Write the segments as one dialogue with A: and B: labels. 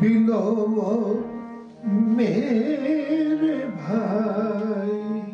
A: বিনম মেরে ভাই।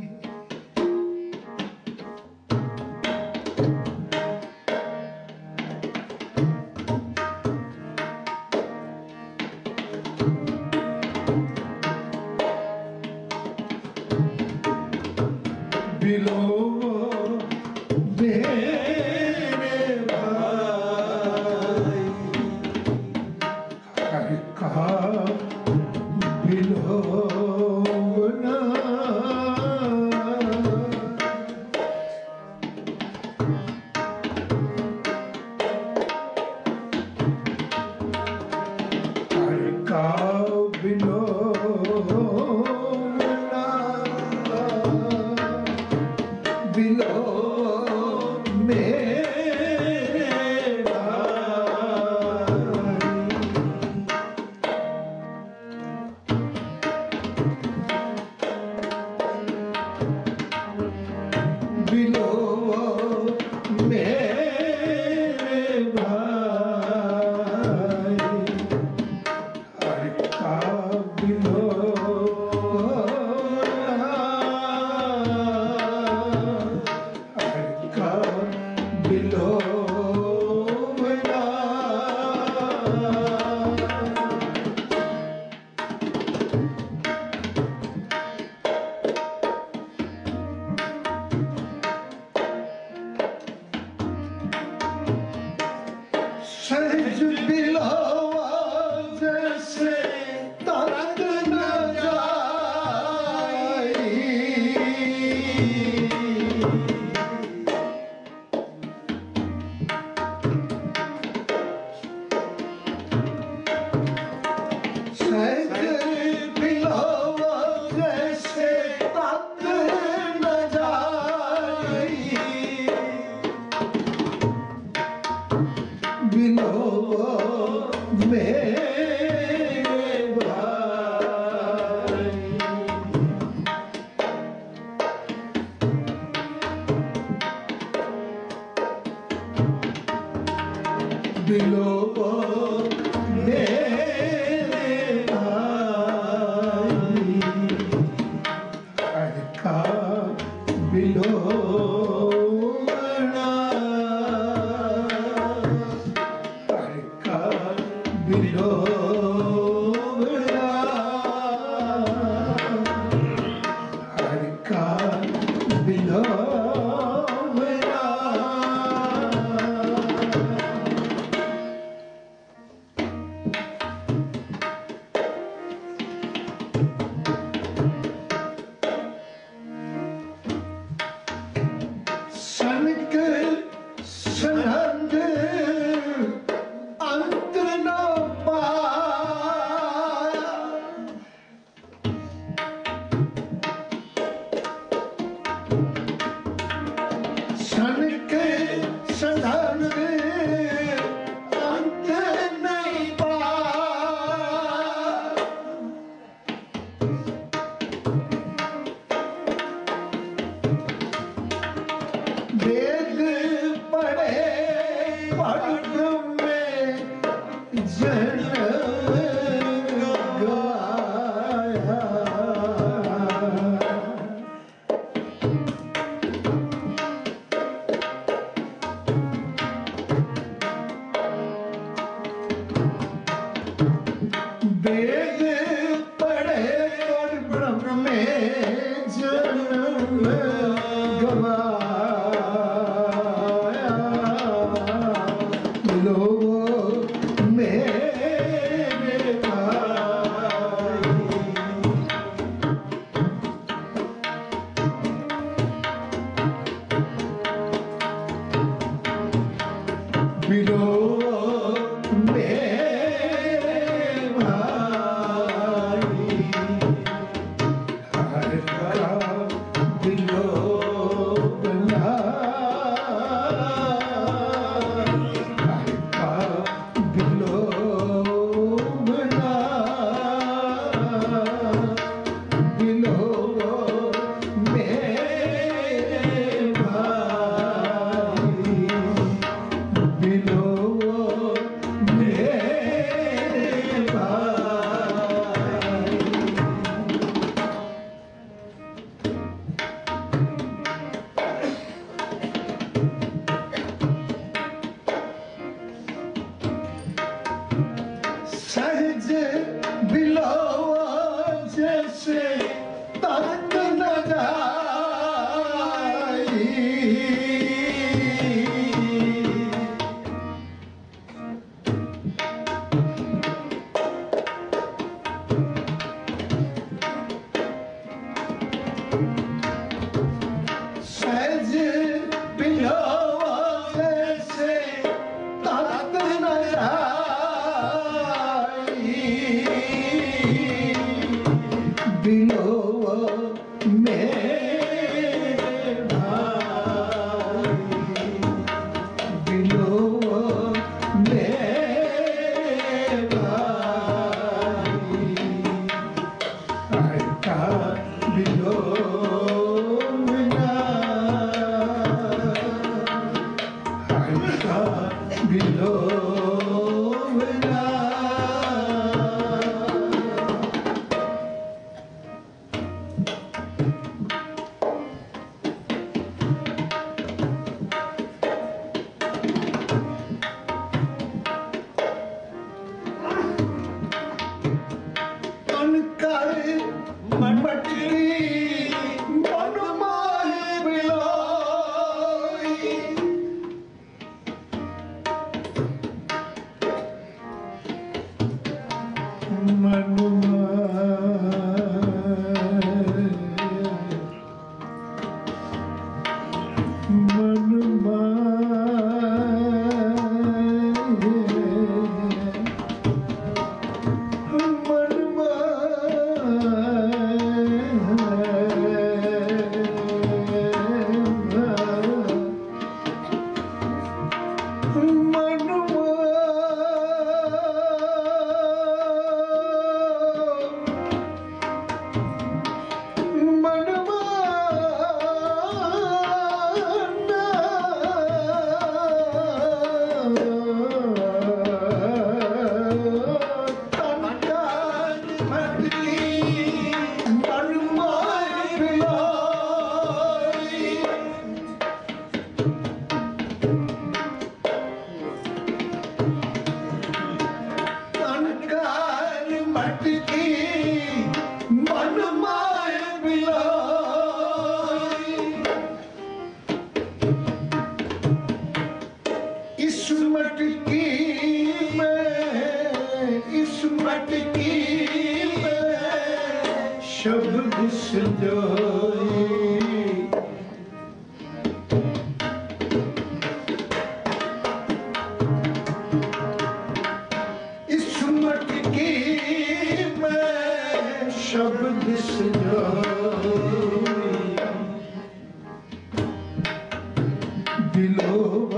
A: below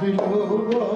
A: below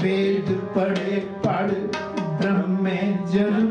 A: वेद पढ़े पढ़ ब्रह्म में जन्म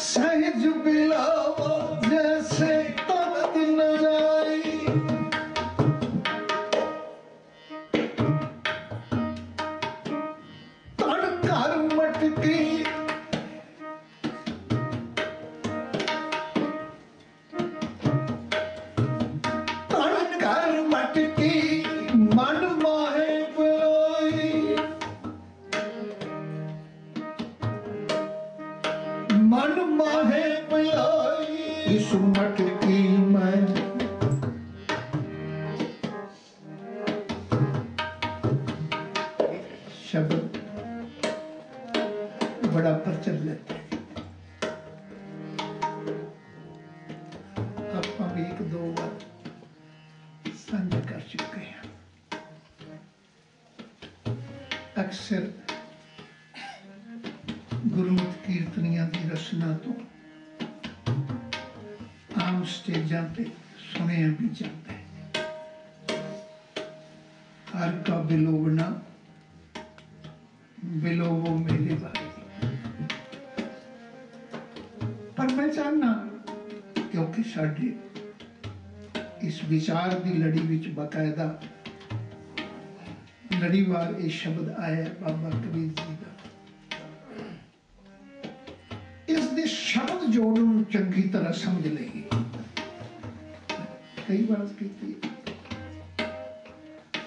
A: Say you belong. ਬਕਾਇਦਾ ਲੜੀਵਾਰ ਇਹ ਸ਼ਬਦ ਆਇਆ ਬਾਬਾ ਕਬੀਰ ਜੀ ਦਾ। ਇਸ ਦੇ ਸ਼ਬਦ ਜੋੜ ਨੂੰ ਚੰਗੀ ਤਰ੍ਹਾਂ ਸਮਝ ਲਈ ਕਈ ਵਾਰ ਕੀਤੀ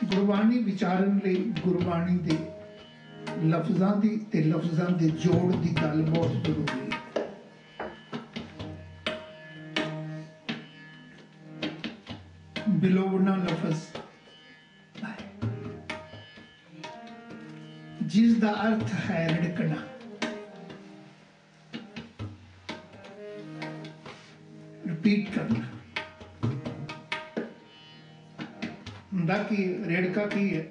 A: ਗੁਰਬਾਣੀ ਵਿਚਾਰਨ ਲਈ ਗੁਰਬਾਣੀ ਦੇ ਲਫ਼ਜ਼ਾਂ ਦੀ ਤੇ ਲਫ਼ਜ਼ਾਂ ਦੇ ਜੋੜ ਦੀ ਗੱਲ ਬਹੁਤ ਜ਼ਰੂਰੀ ਹੈ। ਜਿਸ ਦਾ ਅਰਥ ਹੈ ਰੜਕਣਾ ਹੁੰਦਾ ਕਿ ਰੇੜਕਾ ਕੀ ਹੈ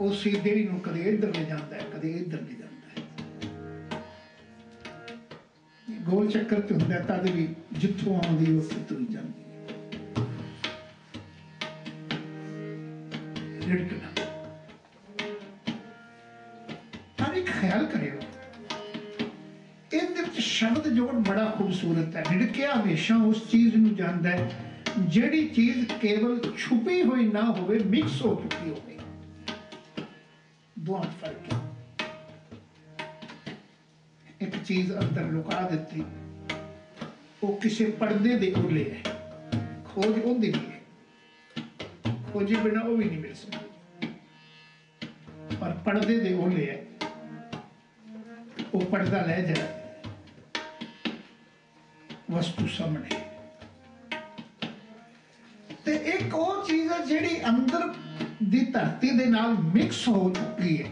A: ਉਹ ਸਿੱਧੇ ਨੂੰ ਕਦੇ ਇੱਧਰ ਲੈ ਜਾਂਦਾ ਹੈ ਕਦੇ ਇੱਧਰ ਲੈ ਜਾਂਦਾ ਹੈ ਗੋਲ ਚੱਕਰ ਤੇ ਹੁੰਦਾ ਤਦ ਵੀ ਜਿੱਥੋਂ ਆਉਂਦੀ ਉਸ ਤੋਂ ਹੀ ਜਾਂਦੀ ਖੂਬਸੂਰਤ ਹੈ। ਰਿੜਕਿਆ ਹਮੇਸ਼ਾ ਉਸ ਚੀਜ਼ ਨੂੰ ਜਾਂਦਾ ਹੈ, ਜਿਹੜੀ ਚੀਜ਼ ਕੇਵਲ ਛੁਪੀ ਹੋਈ ਨਾ ਹੋਵੇ ਮਿਕਸ ਹੋ ਚੁੱਕੀ ਹੋਵੇ। ਦੋਹਾਂ ਫ਼ਰਕ ਹੈ। ਇੱਕ ਚੀਜ਼ ਅੰਦਰ ਲੁਕਾ ਦਿੱਤੀ। ਉਹ ਕਿਸੇ ਪਰਦੇ ਦੇ ਉਰਲੇ ਹੈ। ਖੋਜ ਉਹਦੀ ਵੀ ਹੈ। ਖੋਜੇ ਬਿਨਾ ਉਹ ਵੀ ਨਹੀਂ ਮਿਲ ਸਕਦੀ। ਪਰ ਪਰਦੇ ਦੇ ਉਰਲੇ ਹੈ। ਉਹ ਪਰਦਾ ਲੈ ਜਾਏ ਵਸਤੂ ਸਾਹਮਣੇ। ਤੇ ਇੱਕ ਉਹ ਚੀਜ਼ ਹੈ ਜਿਹੜੀ ਅੰਦਰ ਦੀ ਧਰਤੀ ਦੇ ਨਾਲ ਮਿਕਸ ਹੋ ਚੁੱਕੀ ਹੈ।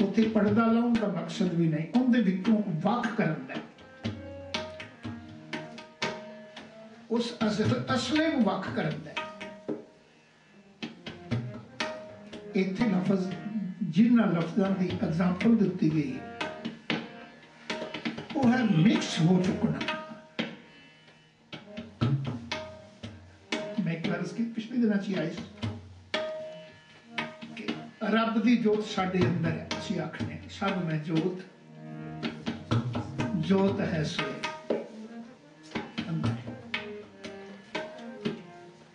A: ਉੱਥੇ ਪਰਦਾ ਲਾਉਣ ਦਾ ਮਕਸਦ ਵੀ ਨਹੀਂ, ਉਹਦੇ ਵਿੱਚੋਂ ਵੱਖ ਕਰਨ ਦਾ। ਉਸ ਅਸਲ, ਅਸਲੇ ਨੂੰ ਵੱਖ ਕਰਨ ਦਾ। ਇੱਥੇ ਲਫ਼ਜ਼, ਜਿਨ੍ਹਾਂ ਲਫ਼ਜ਼ਾਂ ਦੀ ਐਗਜ਼ਾਮਪਲ ਦਿੱਤੀ ਗਈ ਹੈ ਉਹ ਹੈ ਮਿਕਸ ਹੋ ਚੁੱਕਣਾ ਮੈਂ ਕਲਾਸ ਕੀ ਪਿਛਲੇ ਦਿਨਾਂ ਚ ਹੀ ਆਈ ਸੀ ਕਿ ਰੱਬ ਦੀ ਜੋਤ ਸਾਡੇ ਅੰਦਰ ਹੈ ਅਸੀਂ ਆਖਨੇ ਹਾਂ, ਸਭ ਮੈਂ ਜੋਤ ਜੋਤ ਹੈ ਸੋਏ ਅੰਦਰ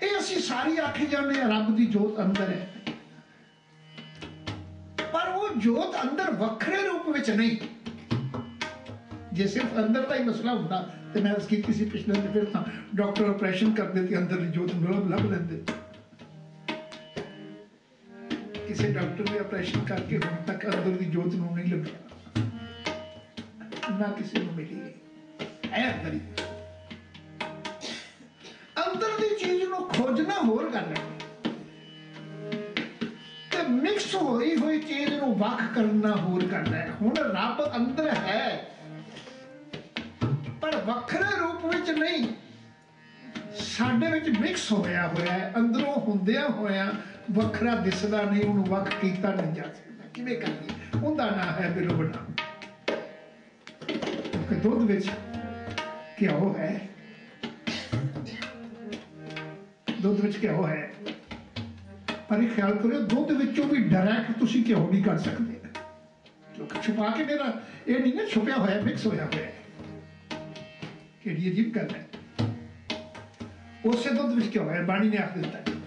A: ਇਹ ਅਸੀਂ ਸਾਰੀ ਆਖੀ ਜਾਂਦੇ ਹਾਂ ਰੱਬ ਦੀ ਜੋਤ ਅੰਦਰ ਹੈ ਜੇ ਸਿਰਫ ਅੰਦਰ ਦਾ ਹੀ ਮਸਲਾ ਹੁੰਦਾ, ਤੇ ਮੈਂ ਉਸ ਕੀਤੀ ਸੀ ਪਿਛਲੇ ਦਿਨ ਫਿਰ ਤਾਂ ਡਾਕਟਰ ਆਪਰੇਸ਼ਨ ਕਰਦੇ ਤੇ ਅੰਦਰ ਦੀ ਜੋਤ ਨੂੰ ਲੱਭ- ਲੈਂਦੇ। ਕਿਸੇ ਡਾਕਟਰ ਨੇ ਆਪਰੇਸ਼ਨ ਕਰਕੇ ਹੁਣ ਤੱਕ ਅੰਦਰ ਦੀ ਜੋਤ ਨੂੰ ਨਹੀਂ ਲੱਭਿਆ ਨਾ ਕਿਸੇ ਨੂੰ ਮਿਲੀ। ਹੈ ਅੰਦਰ ਹੀ। ਅੰਦਰ ਦੀ ਚੀਜ਼ ਨੂੰ ਖੋਜਣਾ ਹੋਰ ਗੱਲ ਹੈ। ਤੇ ਮਿਕਸ ਹੋਈ ਹੋਈ ਚੀਜ਼ ਨੂੰ ਵੱਖ ਕਰਨਾ ਹੋਰ ਕਰਨਾ ਹੈ। ਹੁਣ ਰੱਬ ਅੰਦਰ ਹੈ। ਪਰ ਵੱਖਰੇ ਰੂਪ ਵਿੱਚ ਨਹੀਂ। ਸਾਡੇ ਵਿੱਚ ਮਿਕਸ ਹੋਇਆ ਹੋਇਆ ਹੈ, ਅੰਦਰੋਂ ਹੁੰਦਿਆਂ ਹੋਇਆ ਵੱਖਰਾ ਦਿਸਦਾ ਨਹੀਂ, ਉਹਨੂੰ ਵੱਖ ਕੀਤਾ ਨਹੀਂ ਜਾ ਸਕਦਾ। ਕਿਵੇਂ ਕਰੀਏ? ਉਹਦਾ ਨਾਂ ਹੈ ਬਿਰਬਣਾ ਕਿ ਦੁੱਧ ਵਿੱਚ ਘਿਓ ਹੈ। ਦੁੱਧ ਵਿੱਚ ਘਿਓ ਹੈ। ਪਰ ਇਹ ਖਿਆਲ ਕਰਿਓ, ਦੁੱਧ ਵਿੱਚੋਂ ਵੀ ਡਾਇਰੈਕਟ ਤੁਸੀਂ ਘਿਓ ਨਹੀਂ ਕਰ ਸਕਦੇ। ਕਿਉਂਕਿ ਛੁਪਾ ਕੇ ਮੇਰਾ ਇਹ ਨਹੀਂ ਨਾ ਛੁਪਿਆ ਹੋਇਆ ਮਿਕਸ ਹੋਇਆ ਹੋਇਆ ਕਿਹੜੀ ਅਜੀਬ ਗੱਲ ਹੈ। ਉਸੇ ਦੁੱਧ ਵਿੱਚ ਕਿਉਂ ਹੈ ਬਾਣੀ ਨੇ ਆਖ ਦਿੱਤਾ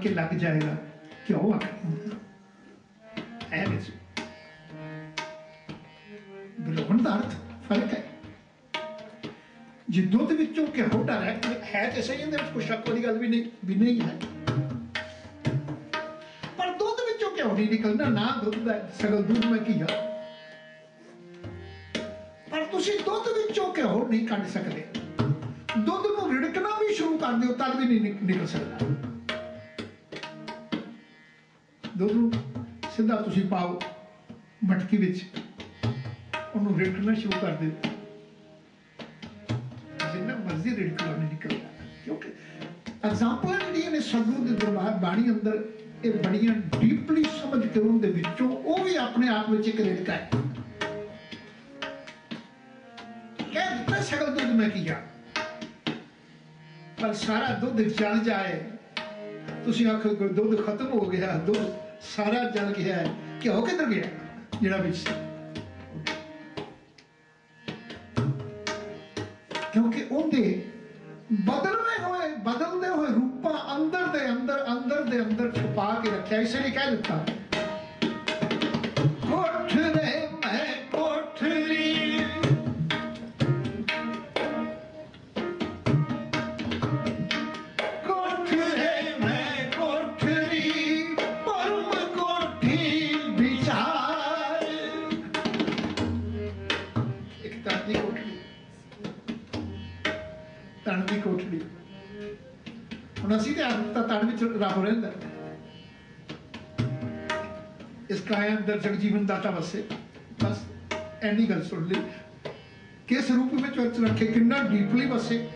A: ਕੇ ਲੱਗ ਜਾਏਗਾ। ਕਿਉਂ ਆਖਿਆ ਹੈ ਵਿੱਚ। ਬਿਲੋਣ ਦਾ ਅਰਥ ਫ਼ਰਕ ਹੈ। ਜੇ ਦੁੱਧ ਵਿੱਚੋਂ ਕਿਹੋ ਡਾਇਰੈਕਟ ਹੈ, ਤੇ ਸਹੀ, ਇਹਦੇ ਵਿੱਚ ਕੋਈ ਸ਼ੱਕ ਵਾਲੀ ਗੱਲ ਵੀ ਨਹੀਂ ਵੀ ਨਹੀਂ ਹੈ। ਪਰ ਦੁੱਧ ਵਿੱਚੋਂ ਕਿਉਂ ਨਹੀਂ ਨਿਕਲਦਾ, ਨਾ ਦੁੱਧ ਦਾ ਸਗਲ ਦੁੱਧ ਮੈਂ ਕੀ ਆ? ਪਰ ਤੁਸੀਂ ਦੁੱਧ ਵਿੱਚੋਂ ਕਿਉਂ ਨਹੀਂ ਕੱਢ ਸਕਦੇ। ਦੁੱਧ ਨੂੰ ਰਿੜਕਣਾ ਵੀ ਸ਼ੁਰੂ ਕਰ ਦਿਓ, ਤਦ ਵੀ ਨਹੀਂ ਨਿਕਲ ਸਕਦਾ। ਪਾਓ ਮਟਕੀ ਵਿੱਚ। ਉਹਨੂੰ ਰਿੜਕਣਾ ਸ਼ੁਰੂ ਕਰ ਦਿਓ ਜਿੰਨਾ ਮਰਜ਼ੀ ਰਿੜਕ ਲਓ ਨਹੀਂ ਨਿਕਲਦਾ। ਕਿਉਂਕਿ ਐਗਜ਼ਾਮਪਲ ਜਿਹੜੀਆਂ ਨੇ ਸਤਿਗੁਰੂ ਦੇ ਦਰਬਾਰ ਬਾਣੀ ਅੰਦਰ, ਇਹ ਬੜੀਆਂ ਡੀਪਲੀ ਸਮਝ ਕੇ ਉਹਦੇ ਵਿੱਚੋਂ ਉਹ ਵੀ ਆਪਣੇ ਆਪ ਵਿੱਚ ਇੱਕ ਰਿੜਕਾ ਹੈ। ਕਹਿ ਦਿੱਤਾ ਸਗਲ ਦੁੱਧ ਮੈਂ ਕੀਆ ਪਰ ਸਾਰਾ ਦੁੱਧ ਜਲ ਜਾਏ। ਤੁਸੀਂ ਆਖੋ ਦੁੱਧ ਖਤਮ ਹੋ ਗਿਆ, ਦੁੱਧ ਸਾਰਾ ਜਲ ਗਿਆ। ਘਿਓ ਕਿੱਧਰ ਗਿਆ? ਜਿਹੜਾ ਵਿੱਚ ਸੀ। ਕਿਉਂਕਿ ਉਹਦੇ ਬਦਲਵੇਂ ਹੋਏ, ਬਦਲਦੇ ਹੋਏ ਰੂਪਾਂ ਅੰਦਰ ਦੇ ਅੰਦਰ ਅੰਦਰ ਦੇ ਅੰਦਰ ਛੁਪਾ ਕੇ ਰੱਖਿਆ, ਇਸੇ ਲਈ ਕਹਿ ਦਿੱਤਾ। ਅੰਦਰ ਜਗਜੀਵਨ ਦਾਤਾ ਵਸੇ ਬਸ ਐਨੀ ਗੱਲ ਸੁਣ ਲਈ। ਕਿਸ ਰੂਪ ਵਿੱਚ ਵਰਤ ਰੱਖੇ? ਕਿੰਨਾ ਡੀਪਲੀ ਵਸੇ?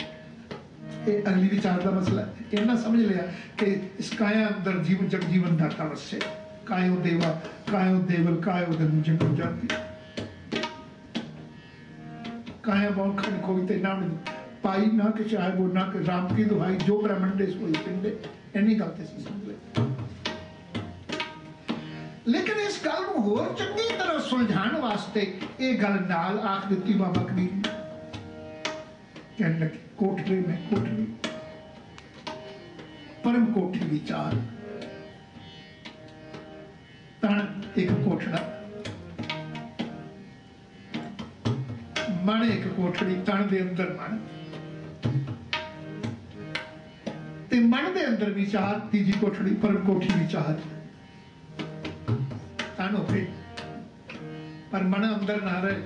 A: ਇਹ ਅਗਲੀ ਵਿਚਾਰ ਦਾ ਮਸਲਾ ਹੈ। ਇਹਨਾਂ ਸਮਝ ਲਿਆ ਕਿ ਇਸ ਕਾਇਆ ਅੰਦਰ ਜੀਵਨ ਜਗਜੀਵਨ ਦਾਤਾ ਵਸੇ। ਕਾਇਓ ਦੇਵਾ, ਕਾਇਓ ਦੇਵਲ, ਕਾਇਓ ਗੰਜਨ ਜਾਤੀ ਕਾਇਆ ਬਹੁ ਖੰਡ ਕੋਈ ਤੇ ਨਾਮ ਪਾਈ ਨਾ ਕਿ ਚਾਹੇ ਉਹ ਨਾ ਕਿ ਰਾਮ ਕੀ ਦੁਹਾਈ, ਜੋ ਬ੍ਰਹਮਣ ਦੇ ਸੋਈ ਪਿੰਡੇ। ਇੰਨੀ ਗੱਲ ਤੇ ਸੀ ਸਮਝ ਲੈ ਲੇਕਿਨ ਇਸ ਗੱਲ ਨੂੰ ਹੋਰ ਚੰਗੀ ਤਰ੍ਹਾਂ ਸੁਲਝਾਉਣ ਵਾਸਤੇ ਇਹ ਗੱਲ ਨਾਲ ਆਖ ਦਿੱਤੀ ਬਾਬਾ ਕਬੀਰ ਨੇ। ਕਹਿਣ ਲੱਗੇ, ਕੋਠੜੀ ਮੈਂ ਕੋਠੜੀ। ਪਰਮ ਕੋਠੀ ਵਿਚਾਰ। ਤਣ ਇੱਕ ਕੋਠੜਾ। ਮਨ ਇੱਕ ਕੋਠੜੀ ਤਣ ਦੇ ਅੰਦਰ ਮਨ ਤੇ ਮਨ ਦੇ ਅੰਦਰ ਵਿਚਾਰ, ਤੀਜੀ ਕੋਠੜੀ ਪਰਮ ਕੋਠੀ ਵਿਚਾਰ। ਮਨ ਅੰਦਰ ਨਾ ਰਹੇ।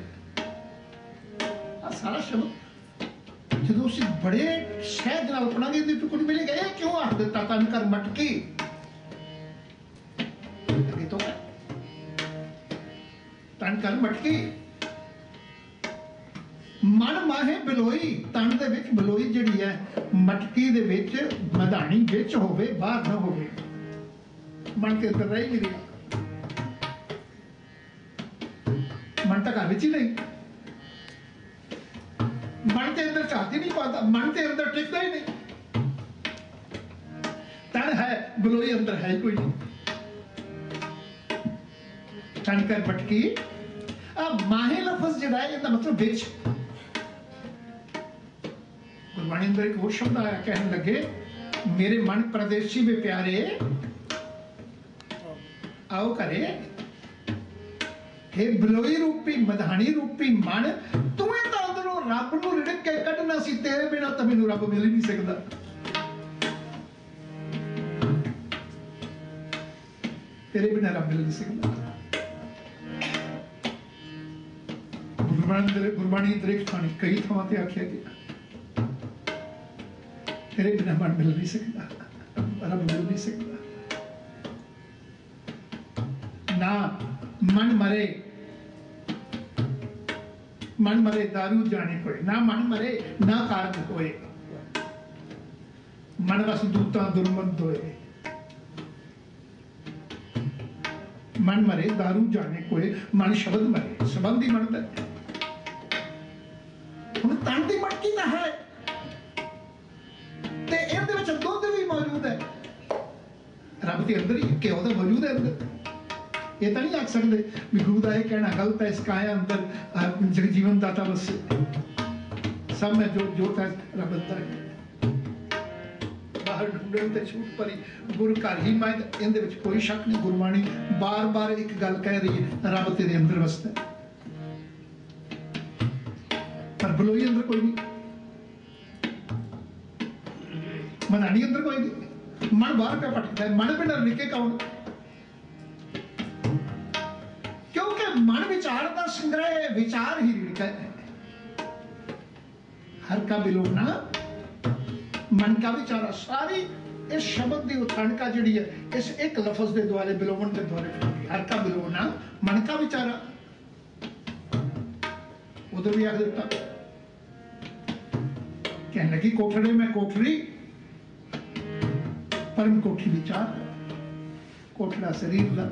A: ਆ ਸਾਰਾ ਸ਼ਬਦ। ਜਦੋਂ ਅਸੀਂ ਬੜੇ ਸ਼ਹਿਦ ਨਾਲ ਪੜਾਂਗੇ ਤੇ ਕੋਈ ਮਿਲੇਗਾ ਇਹ ਕਿਉਂ ਆਖ ਦਿੱਤਾ ਤਨ ਕਰ ਮਟਕੀ ਅੱਗੇ ਤੋਂ ਤਨ ਕਰ ਮਟਕੀ ਮਨ ਮਾਹੇ ਬਲੋਈ, ਤਨ ਦੇ ਵਿੱਚ ਬਲੋਈ ਜਿਹੜੀ ਹੈ, ਮਟਕੀ ਦੇ ਵਿੱਚ ਮਧਾਣੀ ਵਿੱਚ ਹੋਵੇ, ਬਾਹਰ ਨਾ ਹੋਵੇ। ਮਨ ਕੇ ਅੰਦਰ ਰਹਿ ਨਹੀਂ ਰਿਹਾ। ਮਨ ਤਾਂ ਘਰ ਵਿੱਚ ਹੀ ਨਹੀਂ। ਮਨ ਦੇ ਅੰਦਰ ਚਾਹਤੀ ਨਹੀਂ ਪਾਤਾ ਮਨ ਦੇ ਅੰਦਰ ਟਿਕਦਾ ਹੀ ਨਹੀਂ। ਤਨ ਹੈ, ਬਲੋਈ ਅੰਦਰ ਹੈ ਕੋਈ ਨਹੀਂ। ਤਨ ਕਰ ਮਟਕੀ ਆ ਮਾਹੇ ਲਫ਼ਜ਼ ਜਿਹੜਾ ਹੈ, ਇਹਦਾ ਮਤਲਬ ਵਿੱਚ। ਗੁਰਬਾਣੀ ਅੰਦਰ ਇੱਕ ਹੋਰ ਸ਼ਬਦ ਆਇਆ, ਕਹਿਣ ਲੱਗੇ, ਮੇਰੇ ਮਨ ਪ੍ਰਦੇਸ਼ੀ ਵੇ ਪਿਆਰੇ, ਆਓ ਕਰੇ ਇਹ ਬਲੋਈ ਰੂਪੀ, ਮਧਾਣੀ ਰੂਪੀ ਮਨ, ਤੂੰ ਇਹ ਤਾਂ ਅੰਦਰੋਂ ਰੱਬ ਨੂੰ ਰਿੜਕ ਕੇ ਕੱਢਣਾ ਸੀ, ਤੇਰੇ ਬਿਨਾ ਤਾਂ ਮੈਨੂੰ ਰੱਬ ਮਿਲ ਹੀ ਨਹੀਂ ਸਕਦਾ। ਤੇਰੇ ਬਿਨਾ ਰੱਬ ਮਿਲ ਨਹੀਂ ਸਕਦਾ। ਗੁਰਬਾਣੀ ਦੇ ਗੁਰਬਾਣੀ ਦੇ ਇੱਕ ਕਈ ਥਾਵਾਂ ਤੇ ਆਖਿਆ ਗਿਆ। ਤੇਰੇ ਬਿਨਾ ਮਨ ਮਿਲ ਨਹੀਂ ਸਕਦਾ, ਰੱਬ ਮਿਲ ਨਹੀਂ ਸਕਦਾ। ਨਾ ਮਨ ਮਰੇ ਮਨ ਮਰੇ ਦਾਰੂ ਜਾਣੇ ਕੋਈ ਨਾ ਮਨ ਮਰੇ, ਨਾ ਕਾਰਨ ਹੋਏ। ਮਨ ਵਸ ਦੂਤਾਂ ਦੁਰਮੰਦ ਹੋਏ। ਮਨ ਮਰੇ, ਦਾਰੂ ਜਾਣੇ ਕੋਈ ਮਨ ਸ਼ਬਦ ਮਰੇ, ਸੰਬੰਧੀ ਮਨ ਤੇ ਹੁਣ ਤਨ ਦੀ ਮਟਕੀ ਤਾਂ ਹੈ? ਤੇ ਇਹਦੇ ਵਿੱਚ ਦੁੱਧ ਵੀ ਮੌਜੂਦ ਹੈ। ਰੱਬ ਦੇ ਅੰਦਰ ਹੀ ਕਿਉਂ ਦਾ ਮੌਜੂਦ ਹੈ ਅੰਦਰ। ਇਹ ਤਾਂ ਨਹੀਂ ਆਖ ਸਕਦੇ ਵੀ ਗੁਰੂ ਦਾ ਇਹ ਕਹਿਣਾ ਗਲਤ ਹੈ, ਇਸ ਕਾਇਆ ਅੰਦਰ ਜਗਜੀਵਨ ਦਾਤਾ ਬਸ ਸਭ ਮੈਂ ਜੋ ਜੋ ਹੈ ਰੱਬ ਅੰਦਰ ਬਾਹਰ ਢੂੰਡਣ ਤੇ ਛੂਟ ਪਰੀ ਗੁਰ ਘਰ ਹੀ ਮੈਂ ਇਹਦੇ ਵਿੱਚ ਕੋਈ ਸ਼ੱਕ ਨਹੀਂ, ਗੁਰਬਾਣੀ ਬਾਰ-ਬਾਰ ਇੱਕ ਗੱਲ ਕਹਿ ਰਹੀ ਹੈ, ਰੱਬ ਤੇਰੇ ਅੰਦਰ ਵਸਦਾ ਪਰ ਬਲੋਈ ਅੰਦਰ ਕੋਈ ਨਹੀਂ। ਮਨਾਣੀ ਅੰਦਰ ਕੋਈ ਨਹੀਂ। ਮਨ ਬਾਹਰ ਪਿਆ, ਭਟਕਦਾ ਹੈ। ਮਨ ਬਿਨਾਂ ਨਿੱਕੇ ਕੌਣ? ਕਿਉਂਕਿ ਮਨ ਵਿਚਾਰ ਦਾ ਸੰਗ੍ਰਹਿ ਵਿਚਾਰ ਹੀ ਰਿੜਕਾ ਹੈ ਹਰ ਕਾ ਬਿਲੋਨਾ ਮਨ ਕਾ ਵਿਚਾਰਾ ਸਾਰੀ ਇਸ ਸ਼ਬਦ ਦੀ ਉਠਾਣਕਾ ਜਿਹੜੀ ਹੈ ਇਸ ਇੱਕ ਲਫ਼ਜ਼ ਦੇ ਦੁਆਲੇ ਬਿਲੋਵਣ ਦੇ ਦੁਆਲੇ ਫਿਰਦੀ ਹੈ। ਹਰ ਕਾ ਬਿਲੋਨਾ ਮਨ ਕਾ ਵਿਚਾਰਾ ਉਧਰ ਵੀ ਆਖ ਦਿੱਤਾ ਕਹਿਣ ਲੱਗੀ ਕੋਠੜੇ ਮੈਂ ਕੋਠੜੀ ਪਰਮ ਕੋਠੀ ਵਿਚਾਰ ਕੋਠੜਾ ਸਰੀਰ ਦਾ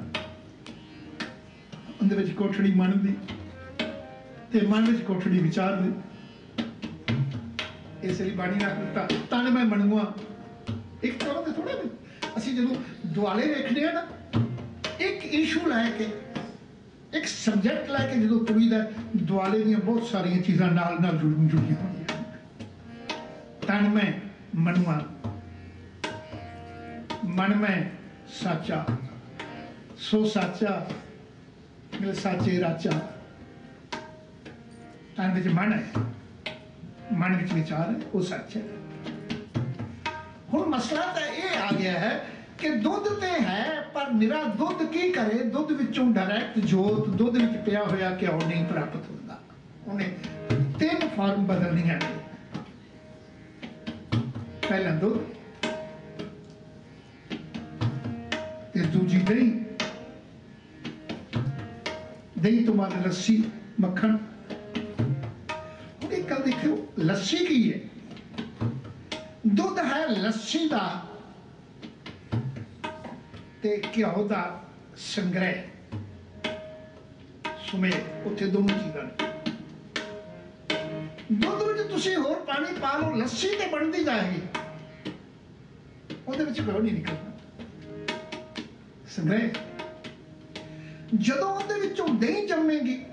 A: ਉਹਦੇ ਵਿੱਚ ਕੋਠੜੀ ਮਨ ਦੀ ਤੇ ਮਨ ਵਿੱਚ ਕੋਠੜੀ ਵਿਚਾਰ ਦੀ ਇਸ ਲਈ ਬਾਣੀ ਰੱਖ ਦਿੱਤਾ। ਤਨ ਮੈਂ ਮਣੂਆ ਇੱਕ ਤਰ੍ਹਾਂ ਦੇ ਥੋੜਾ ਅਸੀਂ ਜਦੋਂ ਦੁਆਲੇ ਵੇਖਦੇ ਆ ਨਾ, ਇੱਕ ਇਸ਼ੂ ਲੈ ਕੇ, ਇੱਕ ਸਬਜੈਕਟ ਲੈ ਕੇ ਜਦੋਂ ਤੁਰੀਦਾ ਦੁਆਲੇ ਦੀਆਂ ਬਹੁਤ ਸਾਰੀਆਂ ਚੀਜ਼ਾਂ ਨਾਲ ਨਾਲ ਜੁੜ ਜੁੜੀਆਂ ਹੁੰਦੀਆਂ ਤਨ ਮੈਂ ਮਨੁਆ। ਮਨ ਮੈਂ ਸਾਚਾ। ਸੋ ਸਾਚਾ ਮੇਰੇ ਸਾਚੇ ਰਾਚਾ ਤਨ ਵਿੱਚ ਮਨ ਹੈ। ਮਨ ਵਿੱਚ ਵਿਚਾਰ ਹੈ, ਉਹ ਸੱਚ ਹੈ। ਹੁਣ ਮਸਲਾ ਤਾਂ ਇਹ ਆ ਗਿਆ ਹੈ ਕਿ ਦੁੱਧ ਤੇ ਹੈ, ਪਰ ਮੇਰਾ ਦੁੱਧ ਕੀ ਕਰੇ? ਦੁੱਧ ਵਿੱਚੋਂ ਡਾਇਰੈਕਟ ਜੋਤ, ਦੁੱਧ ਵਿੱਚ ਪਿਆ ਹੋਇਆ ਘਿਓ ਨਹੀਂ ਪ੍ਰਾਪਤ ਹੁੰਦਾ। ਉਹਨੇ ਤਿੰਨ ਫਾਰਮ ਬਦਲਣੀਆਂ ਨੇ। ਪਹਿਲਾ ਦੁੱਧ, ਤੇ ਦੂਜੀ ਦਹੀਂ। ਦਹੀਂ ਤੋਂ ਬਾਅਦ ਲੱਸੀ, ਮੱਖਣ। ਹੁਣ ਇੱਕ ਗੱਲ ਦੇਖਿਓ, ਲੱਸੀ ਕੀ ਹੈ? ਦੁੱਧ ਹੈ ਲੱਸੀ ਦਾ ਤੇ ਘਿਓ ਦਾ ਸੰਗ੍ਰਹਿ। ਸੁਮੇ ਉੱਥੇ ਦੋਨੋਂ ਚੀਜ਼ਾਂ ਨੇ। ਦੁੱਧ ਵਿੱਚ ਤੁਸੀਂ ਹੋਰ ਪਾਣੀ ਪਾ ਲਓ, ਲੱਸੀ ਤੇ ਬਣਦੀ ਜਾਏਗੀ ਉਹਦੇ ਵਿੱਚ ਕੋਈ ਨਹੀਂ ਨਿਕਲਦਾ। ਸੰਗ੍ਰਹਿ। ਜਦੋਂ ਉਹਦੇ ਵਿੱਚੋਂ ਦਹੀਂ ਜੰਮੇਗੀ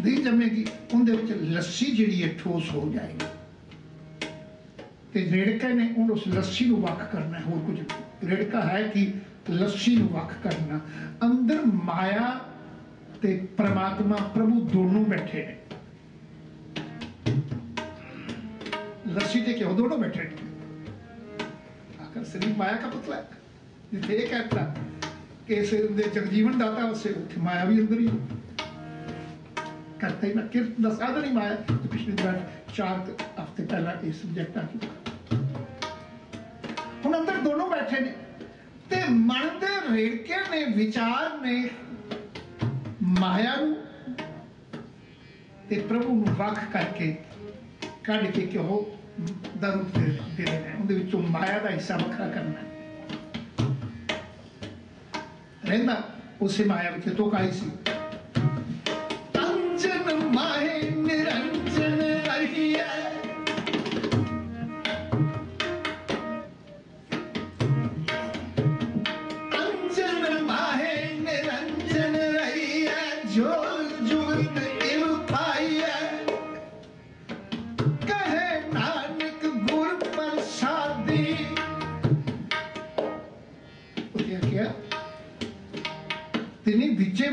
A: ਦਹੀਂ ਜੰਮੇਗੀ, ਉਹਦੇ ਵਿੱਚ ਲੱਸੀ ਜਿਹੜੀ ਹੈ ਠੋਸ ਹੋ ਜਾਏਗੀ। ਤੇ ਰੇੜਕਾ ਨੇ ਉਹਨੂੰ ਉਸ ਲੱਸੀ ਨੂੰ ਵੱਖ ਕਰਨਾ ਹੋਰ ਕੁਝ ਰੇੜਕਾ ਹੈ ਕਿ ਲੱਸੀ ਨੂੰ ਵੱਖ ਕਰਨਾ। ਅੰਦਰ ਮਾਇਆ ਤੇ ਪ੍ਰਮਾਤਮਾ ਪ੍ਰਭੂ ਦੋਨੋਂ ਬੈਠੇ ਨੇ। ਲੱਸੀ ਤੇ ਕਿਉਂ ਦੋਨੋਂ ਬੈਠੇ ਨੇ। ਆਕਰ ਸਰੀਰ ਮਾਇਆ ਦਾ ਪੁਤਲਾ ਹੈ। ਜਿੱਥੇ ਇੱਕ ਹੈ कि इस ਦੇ ਜਗਜੀਵਨ ਦਾਤਾ ਉਸੇ ਉੱਥੇ ਮਾਇਆ ਵੀ ਅੰਦਰ ਹੀ ਹੈ। ਕਰਤਾ ਹੀ ਮੈਂ ਕਿਰਤ ਦਾ ਸਾਧਨ ਹੀ ਮਾਇਆ ਤੇ ਪਿਛਲੇ ਦਿਨ ਚਾਰ ਕੁ ਹਫ਼ਤੇ ਪਹਿਲਾਂ ਇਹ ਸਬਜੈਕਟ ਆ ਚੁੱਕਾ ਹੁਣ ਅੰਦਰ ਦੋਨੋਂ ਬੈਠੇ ਨੇ ਤੇ ਮਨ ਦੇ ਰੇੜਕੇ ਨੇ ਵਿਚਾਰ ਨੇ ਮਾਇਆ ਨੂੰ ਤੇ ਪ੍ਰਭੂ ਨੂੰ ਵੱਖ ਕਰਕੇ ਕੱਢ ਕੇ ਕਿ ਉਹ ਦਾ ਰੂਪ ਦੇ ਦੇ ਦੇਣਾ ਹੈ। ਉਹਦੇ ਵਿੱਚੋਂ ਮਾਇਆ ਦਾ ਹਿੱਸਾ ਵੱਖਰਾ ਕਰਨਾ ਹੈ। ਰਹਿੰਦਾ ਉਸੇ ਮਾਇਆ ਵਿੱਚ ਤੋਂ ਹੀ ਸੀ। ਅੰਜਨ ਮਾਹੇ ਨਿਰੰਜਨ ਰਹੀਐ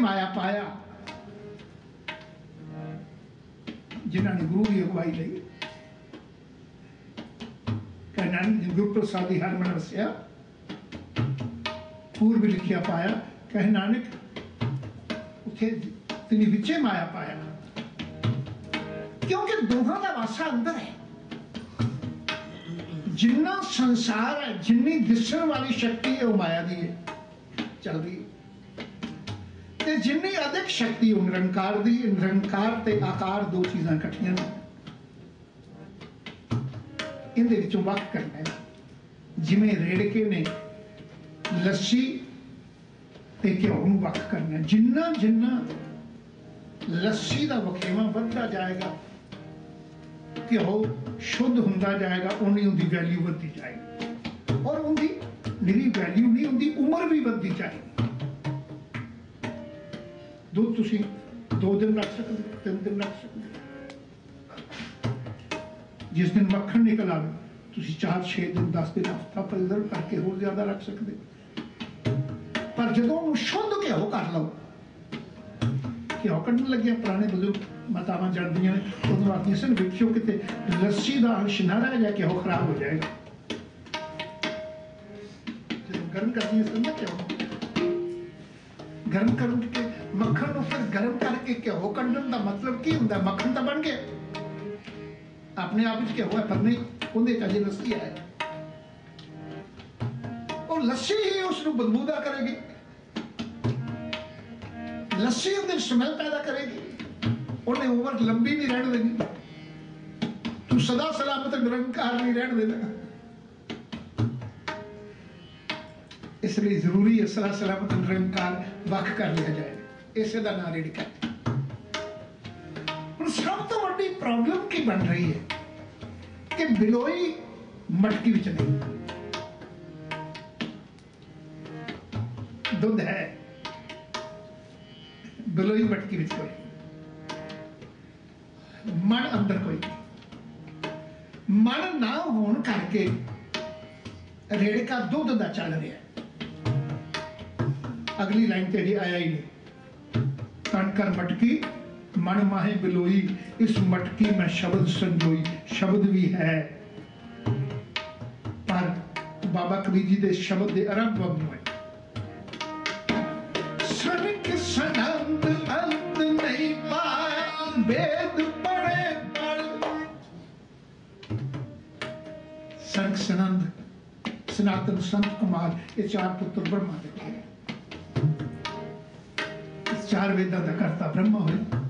A: ਮਾਇਆ ਪਾਇਆ। ਜਿਨ੍ਹਾਂ ਨੇ ਗੁਰੂ ਦੀ ਅਗਵਾਈ ਲਈ। ਕਹਿੰਨਾਂ ਨੇ, ਗੁਰੂ ਪ੍ਰਸਾਦੀ ਹਰ ਮਨ ਵਸਿਆ ਪੂਰਬ ਲਿਖਿਆ ਪਾਇਆ, ਕਹਿ ਨਾਨਕ, ਉਥੇ ਤਿਨੇ ਵਿੱਚੇ ਮਾਇਆ ਪਾਇਆ। ਕਿਉਂਕਿ ਦੋਹਾਂ ਦਾ ਵਾਸਾ ਅੰਦਰ ਹੈ। ਜਿੰਨਾ ਸੰਸਾਰ ਹੈ, ਜਿੰਨੀ ਦਿਸਣ ਵਾਲੀ ਸ਼ਕਤੀ ਹੈ, ਉਹ ਮਾਇਆ ਦੀ ਹੈ। ਚੱਲਦੀ ਹੈ। ਤੇ ਜਿੰਨੀ ਅਧਿਕ ਸ਼ਕਤੀ ਉਹ ਨਿਰੰਕਾਰ ਦੀ, ਨਿਰੰਕਾਰ ਤੇ ਆਕਾਰ ਦੋ ਚੀਜ਼ਾਂ ਇਕੱਠੀਆਂ ਨੇ। ਇਹਦੇ ਵਿੱਚੋਂ ਵੱਖ ਕਰਨਾ ਹੈ। ਜਿਵੇਂ ਰੇੜਕੇ ਨੇ ਲੱਸੀ ਤੇ ਘਿਓ ਨੂੰ ਵੱਖ ਕਰਨਾ ਜਿੰਨਾ ਜਿੰਨਾ ਲੱਸੀ ਦਾ ਵਖੇਵਾ ਵੱਧਦਾ ਜਾਏਗਾ, ਘਿਓ ਸ਼ੁੱਧ ਹੁੰਦਾ ਜਾਏਗਾ ਉਨੀ ਉਹਦੀ ਵੈਲਿਊ ਵੱਧਦੀ ਜਾਏਗੀ। ਔਰ ਉਹਦੀ ਨਿਰੀ ਵੈਲਿਊ ਨਹੀਂ ਹੁੰਦੀ, ਉਮਰ ਵੀ ਵੱਧਦੀ ਜਾਏਗੀ। ਦੁੱਧ ਤੁਸੀਂ ਦੋ ਦਿਨ ਰੱਖ ਸਕਦੇ ਹੋ, ਤਿੰਨ ਦਿਨ ਰੱਖ ਸਕਦੇ ਹੋ। ਜਿਸ ਦਿਨ ਮੱਖਣ ਨਿਕਲ ਆਵੇ ਤੁਸੀਂ 4 6 ਦਿਨ 10 ਦਿਨ ਹਫਤਾ ਪ੍ਰਿਜ਼ਰਵ ਕਰਕੇ ਹੋਰ ਜ਼ਿਆਦਾ ਰੱਖ ਸਕਦੇ ਪਰ ਜਦੋਂ ਉਹਨੂੰ ਸ਼ੁੱਧ ਘਿਓ ਕਰ ਲਓ ਘਿਓ ਕੱਢਣ ਲੱਗਿਆ ਪੁਰਾਣੇ ਬਜ਼ੁਰਗ ਮਾਤਾਵਾਂ ਜਾਣਦੀਆਂ ਨੇ ਉਦੋਂ ਆਖੀ ਸਨ ਵਿੱਚੋਂ ਕਿਤੇ ਲੱਸੀ ਦਾ ਅੰਸ਼ ਨਾ ਰਹਿ ਜਾ ਘਿਓ ਖਰਾਬ ਹੋ ਜਾਏਗਾ ਜਦੋਂ ਗਰਮ ਕਰਦੀਆਂ ਸਨ ਨਾ ਘਿਓ ਗਰਮ ਕਰਨ ਕੇ ਮੱਖਣ ਨੂੰ ਫਿਰ ਗਰਮ ਕਰਕੇ ਘਿਓ ਕੱਢਣ ਦਾ ਮਤਲਬ ਕੀ ਹੁੰਦਾ? ਮੱਖਣ ਤਾਂ ਬਣ ਗਿਆ ਆਪਣੇ ਆਪ ਵਿੱਚ ਘਿਓ ਹੈ, ਪਰ ਨਹੀਂ, ਉਹਦੇ ਚ ਅਜੇ ਲੱਸੀ ਹੈ। ਉਹ ਲੱਸੀ ਹੀ ਉਸ ਨੂੰ ਬਦਬੂਦਾ ਕਰੇਗੀ। ਲੱਸੀ ਉਹਦੇ ਸਮੈਲ ਪੈਦਾ ਕਰੇਗੀ। ਉਹਨੇ ਉਮਰ ਲੰਬੀ ਨਹੀਂ ਰਹਿਣ ਦੇਣੀ। ਤੂੰ ਸਦਾ ਸਲਾਮਤ ਨਿਰੰਕਾਰ ਨਹੀਂ ਰਹਿਣ ਦੇਣਾ। ਇਸ ਲਈ ਜ਼ਰੂਰੀ ਹੈ ਸਦਾ ਸਲਾਮਤ ਨਿਰੰਕਾਰ ਵੱਖ ਕਰ ਲਿਆ ਜਾਏ। ਇਸੇ ਦਾ ਨਾਂ ਰੇੜਕਾ ਹੈ। ਹੁਣ ਸਭ ਤੋਂ ਵੱਡੀ ਪ੍ਰੋਬਲਮ ਕੀ ਬਣ ਰਹੀ ਹੈ? ਕਿ ਬਿਲੋਈ ਮਟਕੀ ਵਿੱਚ ਨਹੀਂ। ਦੁੱਧ ਹੈ। ਬਿਲੋਈ ਮਟਕੀ ਵਿੱਚ ਕੋਈ ਮਨ ਅੰਦਰ ਕੋਈ ਨਹੀਂ। ਮਨ ਨਾ ਹੋਣ ਕਰਕੇ ਰੇੜਕਾ ਦੁੱਧ ਦਾ ਚੱਲ ਰਿਹਾ ਅਗਲੀ ਲਾਈਨ ਤੇ ਜੀ ਆਇਆ ਹੀ ਨਹੀਂ। ਤਨ ਕਰ ਮਟਕੀ ਮਨ ਮਾਹੇ ਬਿਲੋਈ, ਇਸ ਮਟਕੀ ਮੈਂ ਸ਼ਬਦ ਸੰਜੋਈ, ਸ਼ਬਦ ਵੀ ਹੈ। ਪਰ ਬਾਬਾ ਕਬੀਰ ਜੀ ਦੇ ਸ਼ਬਦ ਦੇ ਆਰੰਭ ਵਗ ਹੋਏ ਸਨਕ ਸਨੰਦ ਅੰਤ ਨਹੀਂ ਪਾਇਆ ਵੇਦ ਪੜੇ ਪੜ ਸਨਕ ਸਨੰਦ ਸਨਾਤਨ ਸੰਤ ਕੁਮਾਰ ਇਹ ਚਾਰ ਪੁੱਤਰ ਬ੍ਰਹਮਾ ਦੇ ਚਾਰ ਵੇਦਾਂ ਦਾ ਕਰਤਾ ਬ੍ਰਹਮਾ ਹੋਇਆ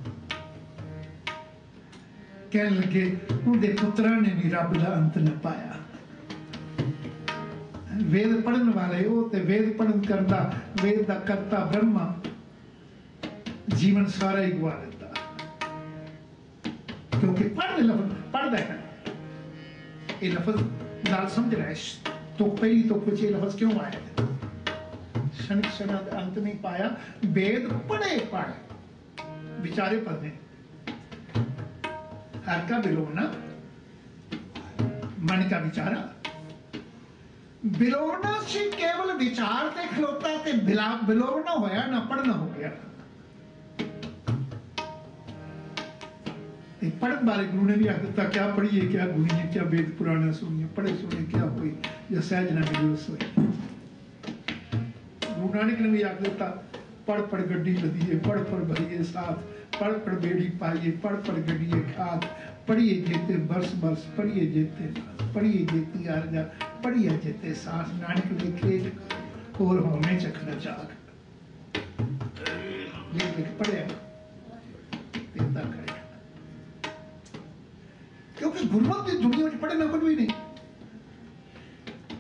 A: ਕਹਿਣ ਲੱਗੇ ਉਹਦੇ ਪੁੱਤਰਾਂ ਨੇ ਵੀ ਰੱਬ ਦਾ ਅੰਤ ਨਾ ਪਾਇਆ। ਵੇਦ ਪੜਨ ਵਾਲੇ, ਉਹ ਤੇ ਵੇਦ ਪੜਨ ਕਰਦਾ, ਵੇਦ ਦਾ ਕਰਤਾ ਬ੍ਰਹਮਾ। ਜੀਵਨ ਸਾਰਾ ਹੀ ਗਵਾ ਦਿੱਤਾ। ਕਿਉਂਕਿ ਪੜਦੇ ਲਫ਼ਜ਼ ਪੜਦਾ ਹੈ। ਇਹ ਲਫ਼ਜ਼ ਨਾਲ ਸਮਝ ਰਿਹਾ ਹੈ। ਤੋਂ ਪਹਿਲੀ ਤੋਂ ਪੁੱਛੇ ਲਫ਼ਜ਼ ਕਿਉਂ ਆਇਆ ਹੈ? शनिक शनाद अंत नहीं पाया वेद पढ़े पढ़ विचारे पढ़ने हर का विलोमना मन का विचारा ਵਿਲੋਵਣਾ ਸੀ ਕੇਵਲ ਵਿਚਾਰ ਤੇ ਖਲੋਤਾ ਤੇ ਵਿਲੋਵਣਾ ਹੋਇਆ ਨਾ ਪੜਨਾ ਹੋ ਗਿਆ ਤੇ ਪੜਨ ਵਾਲੇ ਗੁਰੂ ਨੇ ਵੀ ਆਖ ਦਿੱਤਾ ਕਿਆ ਪੜੀਏ ਕਿਆ ਗੁਣੀਏ ਕਿਆ ਵੇਦ ਪੁਰਾਣਾ ਸੁਣੀਏ ਪੜੇ ਸੁਣੇ ਕਿਆ ਹੋਈ ਜਾਂ ਸਹਿਜ ਨਾ ਮਿਲਿਓ ਸੋਈ ਗੁਰੂ ਨਾਨਕ ਨੇ ਵੀ ਆਖ ਦਿੱਤਾ ਪੜ ਪੜ ਗੱਡੀ ਲਦੀਏ ਪੜ ਪੜ ਭਰੀਏ ਸਾਥ ਪੜ ਪੜ ਬੇੜੀ ਪਾਈਏ ਪੜ ਪੜ ਗੱਡੀਏ ਖਾਦ ਪੜੀਏ ਜੇਤੇ ਬਰਸ ਬਰਸ ਪੜੀਏ ਜੇਤੇ ਪੜੀਏ ਜੇਤੀ ਅਰਜਾ ਪੜੀਏ ਜੇਤੇ ਸਾਥ, ਨਾਨਕ ਲਿਖੇ ਹੋਰ ਹੋਵੇਂ ਚਖਣਾ ਚਾਕ ਲਿਖ ਲਿਖ ਪੜਿਆ ਤੇ ਤਾਂ ਕਰਿਆ। ਕਿਉਂਕਿ ਗੁਰਮਤ ਦੀ ਦੁਨੀਆ ਵਿੱਚ ਪੜ੍ਹਨਾ ਕੁਝ ਵੀ ਨਹੀਂ।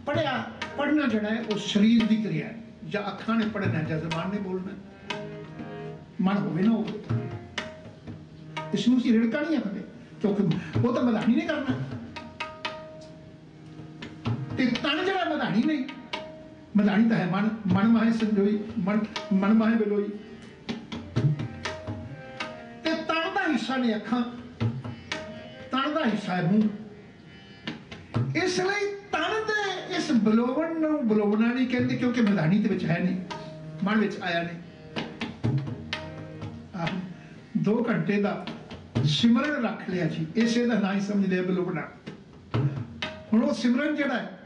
A: ਪੜਿਆ ਪੜਨਾ ਜਿਹੜਾ ਹੈ, ਉਹ ਸਰੀਰ ਦੀ ਕਿਰਿਆ ਜਾਂ ਅੱਖਾਂ ਨੇ ਪੜਨਾ ਜਾਂ ਜ਼ਬਾਨ ਨੇ ਬੋਲਣਾ ਮਨ ਹੋਵੇ ਨਾ ਹੋਵੇ। ਇਸ ਨੂੰ ਸੀ ਰੜਕਾ ਨਹੀਂ ਆਖਦੇ, ਕਿਉਂਕਿ ਉਹ ਤਾਂ ਮਧਾਣੀ ਨੇ ਕਰਨਾ ਤੇ ਤਨ ਜਿਹੜਾ ਮਧਾਣੀ ਨਹੀਂ, ਮਧਾਣੀ ਤਾਂ ਹੈ ਮਨ ਮਨ ਮਾਹੇ ਸੰਜੋਈ, ਮਨ ਮਨ ਮਾਹੇ ਬਲੋਈ। ਤੇ ਤਨ ਦਾ ਹਿੱਸਾ ਨੇ ਅੱਖਾਂ, ਤਨ ਦਾ ਹਿੱਸਾ ਹੈ ਮੂੰਹ। ਇਸ ਲਈ ਇਸ ਬਲੋਵਣ ਨੂੰ ਬਲੋਵਣਾ ਨਹੀਂ ਕਹਿੰਦੇ ਕਿਉਂਕਿ ਮਧਾਣੀ ਦੇ ਵਿੱਚ ਹੈ ਨਹੀਂ, ਮਨ ਵਿੱਚ ਆਇਆ ਨਹੀਂ। 2 ਘੰਟੇ ਦਾ ਸਿਮਰਨ ਰੱਖ ਲਿਆ ਜੀ, ਇਸੇ ਦਾ ਨਾਂ ਹੀ ਸਮਝ ਲਿਆ ਬਲੋਵਣਾ ਹੁਣ ਉਹ ਸਿਮਰਨ ਜਿਹੜਾ ਹੈ,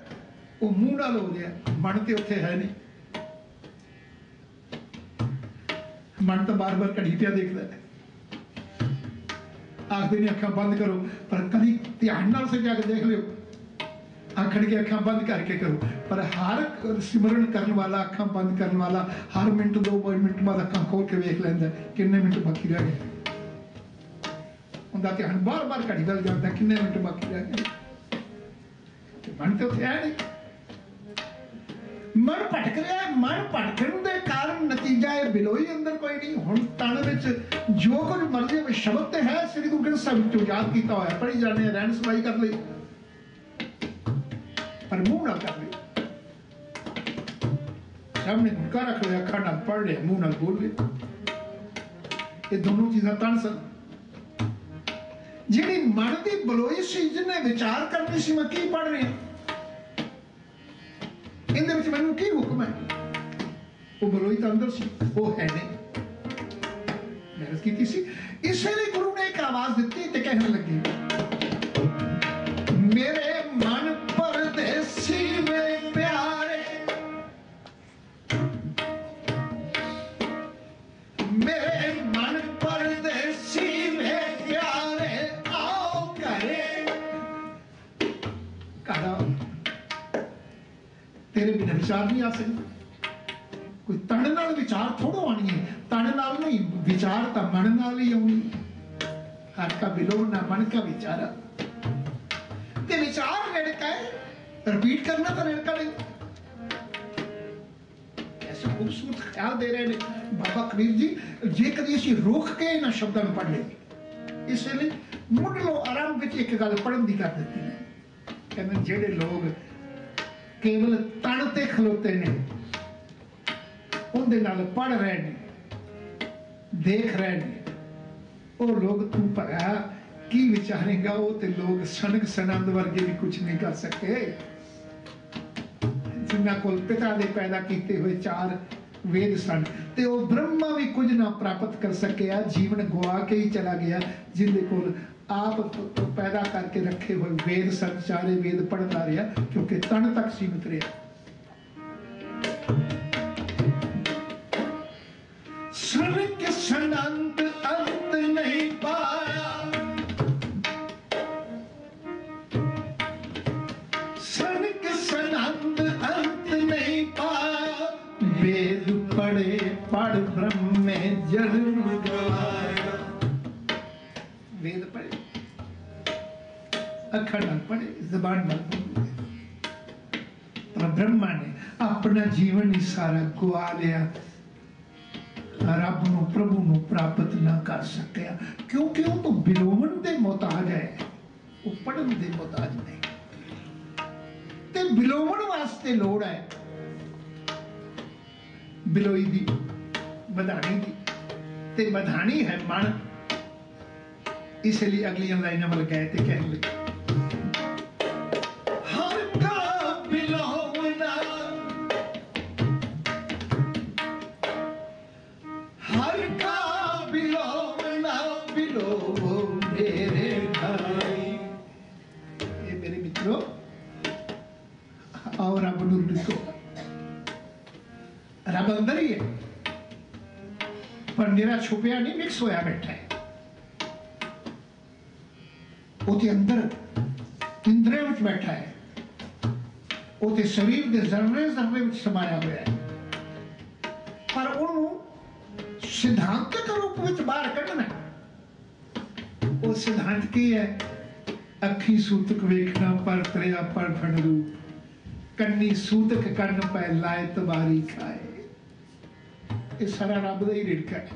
A: ਉਹ ਮੂੰਹ ਨਾਲ ਹੋ ਗਿਆ, ਮਨ ਤੇ ਉੱਥੇ ਹੈ ਨਹੀਂ। ਮਨ ਤਾਂ ਬਾਰ-ਬਾਰ ਘੜੀ ਪਿਆ ਦੇਖਦਾ ਹੈ। ਆਖਦੇ ਨੇ ਅੱਖਾਂ ਬੰਦ ਕਰੋ, ਪਰ ਕਦੀ ਧਿਆਨ ਨਾਲ ਸਜਾ ਕੇ ਦੇਖ ਲਿਓ। ਆਖੜ ਕੇ ਅੱਖਾਂ ਬੰਦ ਕਰਕੇ ਕਰੋ। ਪਰ ਹਰ ਸਿਮਰਨ ਕਰਨ ਵਾਲਾ, ਅੱਖਾਂ ਬੰਦ ਕਰਨ ਵਾਲਾ, ਹਰ ਮਿੰਟ ਦੋ ਮਿੰਟ ਬਾਅਦ ਅੱਖਾਂ ਖੋਲ ਕੇ ਵੇਖ ਲੈਂਦਾ ਕਿੰਨੇ ਮਿੰਟ ਬਾਕੀ ਰਹਿ ਗਏ। ਹੁੰਦਾ ਧਿਆਨ ਬਾਰ-ਬਾਰ ਘੜੀ ਵੱਲ ਜਾਂਦਾ ਕਿੰਨੇ ਮਿੰਟ ਬਾਕੀ ਰਹਿ ਗਏ। ਮਨ ਤੇ ਉੱਥੇ ਹੈ ਨਹੀਂ। ਮਨ ਭਟਕ ਰਿਹਾ ਮਨ ਭਟਕਣ ਦੇ ਕਾਰਨ ਨਤੀਜਾ ਇਹ ਬਿਲੋਈ ਅੰਦਰ ਕੋਈ ਨਹੀਂ। ਹੁਣ ਤਨ ਵਿੱਚ ਜੋ ਕੁਝ ਮਰਜ਼ੀ ਵਿੱਚ ਸ਼ਬਦ ਤੇ ਹੈ, ਸ੍ਰੀ ਗੁਰੂ ਗ੍ਰੰਥ ਸਾਹਿਬ ਤੋਂ ਯਾਦ ਕੀਤਾ ਹੋਇਆ ਪੜੀ ਜਾਂਦੇ ਰਹਿਣ ਸਮਾਈ ਕਰ ਲਈ। ਪਰ ਮੂੰਹ ਨਾਲ ਕਰ ਲਈ ਸਾਹਮਣੇ ਗੁਰਕਾ ਰੱਖ ਲਿਆ ਅੱਖਾਂ ਨਾਲ ਪੜ ਲਿਆ, ਮੂੰਹ ਨਾਲ ਬੋਲ ਲਿਆ ਇਹ ਦੋਨੋਂ ਚੀਜ਼ਾਂ ਤਨ ਸਨ। ਜਿਹੜੀ ਮਨ ਦੀ ਬਲੋਈ ਸੀ, ਜਿਹਨੇ ਵਿਚਾਰ ਕਰਨੀ ਸੀ, ਮੈਂ ਕੀ ਪੜ ਰਿਹਾ ਇਹਦੇ ਵਿੱਚ ਮੈਨੂੰ ਕੀ ਹੁਕਮ ਹੈ? ਉਹ ਬਲੋਈ ਤਾਂ ਅੰਦਰ ਸੀ, ਉਹ ਹੈ ਨਹੀਂ। ਮਿਹਨਤ ਕੀਤੀ ਸੀ। ਇਸੇ ਲਈ ਗੁਰੂ ਨੇ ਇੱਕ ਆਵਾਜ਼ ਦਿੱਤੀ ਤੇ ਕਹਿਣ ਲੱਗੇ ਤੇਰੇ ਬਿਨਾਂ ਵਿਚਾਰ ਨਹੀਂ ਆ ਸਕਦਾ। ਕੋਈ ਤਣ ਨਾਲ ਵਿਚਾਰ ਥੋੜੋ ਆਣੀ ਹੈ। ਤਣ ਨਾਲ ਨਹੀਂ, ਵਿਚਾਰ ਤਾਂ ਮਨ ਨਾਲ ਹੀ ਆਉਣੀ ਹਰ ਕਾ ਬਿਲੋਂ ਮਨ ਕਾ ਵਿਚਾਰ। ਤੇ ਵਿਚਾਰ ਰੜਕਾ ਹੈ ਰਿਪੀਟ ਕਰਨਾ ਤਾਂ ਰੜਕਾ ਨਹੀਂ। ਐਸਾ ਖੂਬਸੂਰਤ ਖਿਆਲ ਦੇ ਰਹੇ ਨੇ ਬਾਬਾ ਕਬੀਰ ਜੀ। ਜੇ ਕਦੀ ਅਸੀਂ ਰੋਕ ਕੇ ਇਹਨਾਂ ਸ਼ਬਦਾਂ ਨੂੰ ਪੜ੍ਹ ਲਈਏ, ਇਸ ਲਈ ਮੁੱਢਲੋਂ ਆਰੰਭ ਵਿੱਚ ਇੱਕ ਗੱਲ ਪੜ੍ਹਨ ਦੀ ਕਰ ਦਿੱਤੀ ਨੇ। ਕਹਿੰਦੇ ਜਿਹੜੇ ਲੋਕ ਕੇਵਲ ਤਣ ਤੇ ਖਲੋਤੇ ਨੇ। ਉਹਦੇ ਨਾਲ ਪੜ ਰਹੇ ਨੇ, ਦੇਖ ਰਹੇ ਨੇ। ਉਹ ਲੋਕ ਤੂੰ ਭਰਾ ਕੀ ਵਿਚਾਰੇਗਾ? ਉਹ ਤੇ ਲੋਕ ਸਨਕ ਸਨੰਦ ਵਰਗੇ ਵੀ ਕੁਝ ਨਹੀਂ ਕਰ ਸਕੇ। ਜਿਨ੍ਹਾਂ ਕੋਲ ਪਿਤਾ ਦੇ ਪੈਦਾ ਕੀਤੇ ਹੋਏ ਚਾਰ ਵੇਦ ਸਨ, ਤੇ ਉਹ ਬ੍ਰਹਮਾ ਵੀ ਕੁਝ ਨਾ ਪ੍ਰਾਪਤ ਕਰ ਸਕਿਆ। ਜੀਵਨ ਗਵਾ ਕੇ ਹੀ ਚਲਾ ਗਿਆ, ਜਿੰਦੇ ਕੋਲ ਆਪ ਪੈਦਾ ਕਰਕੇ ਰੱਖੇ ਹੋਏ ਵੇਦ ਸਨ ਚਾਰੇ ਵੇਦ ਪੜਦਾ ਰਿਹਾ ਕਿਉਂਕਿ ਤਨ ਤੱਕ ਸੀਮਿਤ ਰਿਹਾ ਸਨਕ ਸਨੰਦ ਅੰਤ ਨਹੀਂ ਪਾਇਆ ਸਨਕ ਸਨੰਦ ਅੰਤ ਨਹੀਂ ਪਾਇਆ ਵੇਦ ਪੜੇ ਪੜ ਬ੍ਰਹਮੇ ਜਨਮ ਗਵਾਇਆ ਅੱਖਾਂ ਨਾਲ ਪੜੇ ਜ਼ਬਾਨ ਨਾਲ ਪਰ ਬ੍ਰਹਮਾ ਨੇ ਆਪਣਾ ਜੀਵਨ ਹੀ ਸਾਰਾ ਗਵਾ ਲਿਆ ਰੱਬ ਨੂੰ ਪ੍ਰਭੂ ਨੂੰ ਪ੍ਰਾਪਤ ਨਾ ਕਰ ਸਕਿਆ ਕਿਉਂਕਿ ਉਹ ਤਾਂ ਬਿਲੋਵਣ ਦੇ ਮੁਹਤਾਜ ਹੈ ਉਹ ਪੜਨ ਦੇ ਮੁਹਤਾਜ ਨਹੀਂ ਤੇ ਬਿਲੋਵਣ ਵਾਸਤੇ ਲੋੜ ਹੈ ਬਿਲੋਈ ਦੀ ਵਧਾਣੀ ਦੀ ਤੇ ਵਧਾਣੀ ਹੈ ਮਨ ਇਸ ਲਈ ਅਗਲੀਆਂ ਲਾਈਨਾਂ ਵੱਲ ਗਏ ਤੇ ਕਹਿਣ ਲੱਗੇ ਰੱਬ ਅੰਦਰ ਹੀ। ਹੈ ਪਰ ਮੇਰਾ ਛੁਪਿਆ ਨਹੀਂ, ਮਿਕਸ ਹੋਇਆ ਬੈਠਾ ਹੈ। ਉਹਦੇ ਅੰਦਰ ਇੰਦਰੇ ਵਿੱਚ ਬੈਠਾ ਹੈ। ਉਹਦੇ ਸਰੀਰ ਦੇ ਜ਼ਰਰੇ ਜ਼ਰਰੇ ਵਿੱਚ ਸਮਾਇਆ ਹੋਇਆ ਹੈ। ਪਰ ਉਹਨੂੰ ਸਿਧਾਂਤਕ ਰੂਪ ਵਿੱਚ ਬਾਹਰ ਕੱਢਣਾ ਉਹ ਸਿਧਾਂਤ ਕੀ ਹੈ? ਅੱਖੀ ਸੂਤਕ ਵੇਖਣਾ, ਪਰ ਤਰਿਆ, ਪਰ ਫੜ ਕੰਨੀ ਸੂਤਕ ਕੰਨ ਪੈ ਲਾਇ ਤਬਾਰੀ ਖਾਏ। ਇਹ ਸਾਰਾ ਰੱਬ ਦਾ ਹੀ ਰਿੜਕਾ ਹੈ।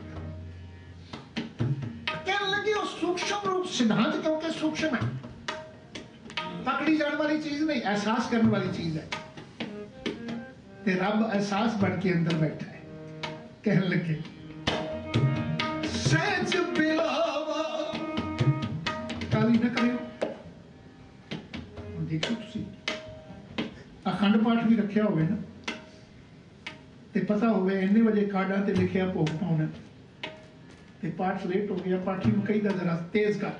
A: ਕਹਿਣ ਲੱਗੇ ਉਹ ਸੂਖਸ਼ਮ ਰੂਪ ਸਿਧਾਂਤ ਕਿਉਂਕਿ ਸੂਖਸ਼ਮ ਹੈ। ਪਕੜੀ ਜਾਣ ਵਾਲੀ ਚੀਜ਼ ਨਹੀਂ, ਅਹਿਸਾਸ ਕਰਨ ਵਾਲੀ ਚੀਜ਼ ਹੈ। ਤੇ ਰੱਬ ਅਹਿਸਾਸ ਬਣ ਕੇ ਅੰਦਰ ਬੈਠਾ ਹੈ। ਕਹਿਣ ਲੱਗੇ, ਸਹਿਜ ਬਿਲਾਵਾ ਕਾਲੀ ਨਾ ਕਰਿਓ। ਦੇਖੋ ਤੁਸੀਂ ਅਖੰਡ ਪਾਠ ਵੀ ਰੱਖਿਆ ਹੋਵੇ ਨਾ। ਤੇ ਪਤਾ ਹੋਵੇ ਇੰਨੇ ਵਜੇ ਕਾਰਡਾਂ ਤੇ ਲਿਖਿਆ ਭੋਗ ਪਾਉਣਾ। ਤੇ ਪਾਠ ਲੇਟ ਹੋ ਗਿਆ, ਪਾਠੀ ਨੂੰ ਕਹੀਦਾ ਜ਼ਰਾ ਤੇਜ਼ ਕਰ।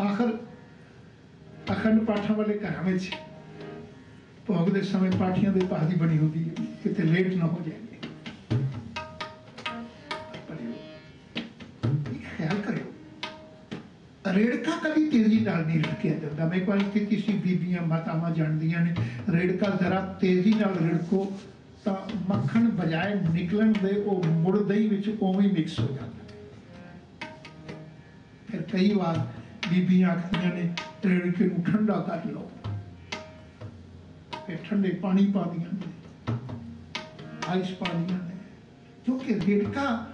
A: ਆਖਰ ਅਖੰਡ ਪਾਠਾਂ ਵਾਲੇ ਘਰਾਂ ਵਿੱਚ ਭੋਗ ਦੇ ਸਮੇਂ ਪਾਠੀਆਂ ਦੇ ਪਾਦੀ ਬਣੀ ਹੁੰਦੀ ਹੈ, ਕਿਤੇ ਲੇਟ ਨਾ ਹੋ ਜਾਏ। ਰੇੜਕਾ ਕਦੀ ਤੇਜ਼ੀ ਨਾਲ ਨਹੀਂ ਰੜਕਿਆ ਜਾਂਦਾ। ਮੈਂ ਕੋਈ ਕਿ ਕਿਸੇ ਬੀਬੀਆਂ, ਮਾਤਾਵਾਂ ਜਾਣਦੀਆਂ ਨੇ, ਰੇੜਕਾ ਜ਼ਰਾ ਤੇਜ਼ੀ ਨਾਲ ਰੜਕੋ ਤਾਂ ਮੱਖਣ ਬਜਾਏ ਨਿਕਲਣ ਦੇ ਉਹ ਮੁੜ ਦਹੀਂ ਵਿੱਚ ਉਵੇਂ ਮਿਕਸ ਹੋ ਜਾਂਦਾ। ਫਿਰ ਕਈ ਵਾਰ ਬੀਬੀਆਂ ਆਖਦੀਆਂ ਨੇ, ਰੇੜਕੇ ਨੂੰ ਠੰਡਾ ਕਰ ਲਓ। ਫਿਰ ਠੰਡੇ ਪਾਣੀ ਪਾਉਂਦੀਆਂ ਨੇ ਆਈਸ ਪਾਉਂਦੀਆਂ ਨੇ। ਕਿਉਂਕਿ ਰੇੜਕਾ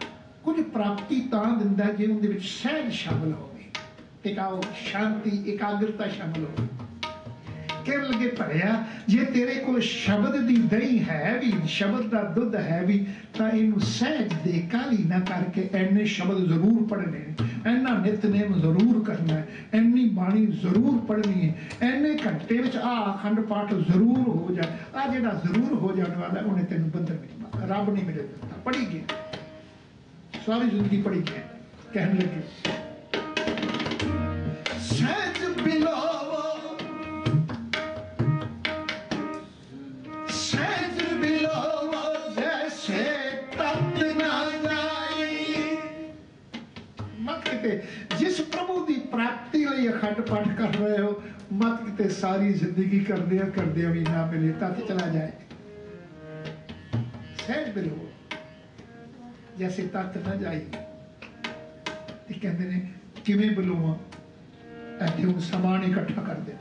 A: ਕੁਝ ਪ੍ਰਾਪਤੀ ਤਾਂ ਦਿੰਦਾ ਜੇ ਉਹਦੇ ਵਿੱਚ ਸਹਿਜ ਸ਼ਾਮਲ ਹੋ। ਟਿਕਾਓ, ਸ਼ਾਂਤੀ, ਇਕਾਗਰਤਾ ਸ਼ਾਮਲ ਹੋਵੇ ਕਹਿਣ ਲੱਗੇ, ਭਰਿਆ, ਜੇ ਤੇਰੇ ਕੋਲ ਸ਼ਬਦ ਦੀ ਦਹੀਂ ਹੈ ਵੀ, ਸ਼ਬਦ ਦਾ ਦੁੱਧ ਹੈ ਵੀ, ਤਾਂ ਇਹਨੂੰ ਸਹਿਜ ਦੇ ਕਾਲੀ ਨਾ ਕਰਕੇ ਐਨੇ ਸ਼ਬਦ ਜ਼ਰੂਰ ਪੜਨੇ ਐਨਾ ਨਿਤਨੇਮ ਜ਼ਰੂਰ ਕਰਨਾ ਐਨੀ ਬਾਣੀ ਜ਼ਰੂਰ ਪੜਨੀ ਹੈ ਐਨੇ ਘੰਟੇ ਵਿੱਚ ਆ ਅਖੰਡ ਪਾਠ ਜ਼ਰੂਰ ਹੋ ਜਾ ਆ ਜਿਹੜਾ ਜ਼ਰੂਰ ਹੋ ਜਾਣ ਵਾਲਾ, ਉਹਨੇ ਤੈਨੂੰ ਬੰਦਰ ਨਹੀਂ ਰੱਬ ਨਹੀਂ ਮਿਲੇ ਦਿੱਤਾ। ਪੜੀ ਗਿਆ। ਸਾਰੀ ਜ਼ਿੰਦਗੀ ਪੜੀ ਗਿਆ। ਕਹਿਣ ਲੱਗੇ ਲਈ ਅਖੰਡ ਪਾਠ ਕਰ ਰਹੇ ਹੋ। ਮਤ ਕਿਤੇ ਸਾਰੀ ਜ਼ਿੰਦਗੀ ਕਰਦਿਆਂ ਕਰਦਿਆਂ ਵੀ ਨਾ ਮਿਲੇ ਤਤ ਚਲਾ ਜਾਏ। ਸਹਿਜ ਬਿਲਾਵਾ ਜੈਸੇ ਤਤ ਨਾ ਜਾਈ ਤੇ ਕਹਿੰਦੇ ਨੇ, ਕਿਵੇਂ ਬੁਲਾਵਾਂ? ਇੱਥੇ ਉਹ ਸਮਾਨ ਇਕੱਠਾ ਕਰਦੇ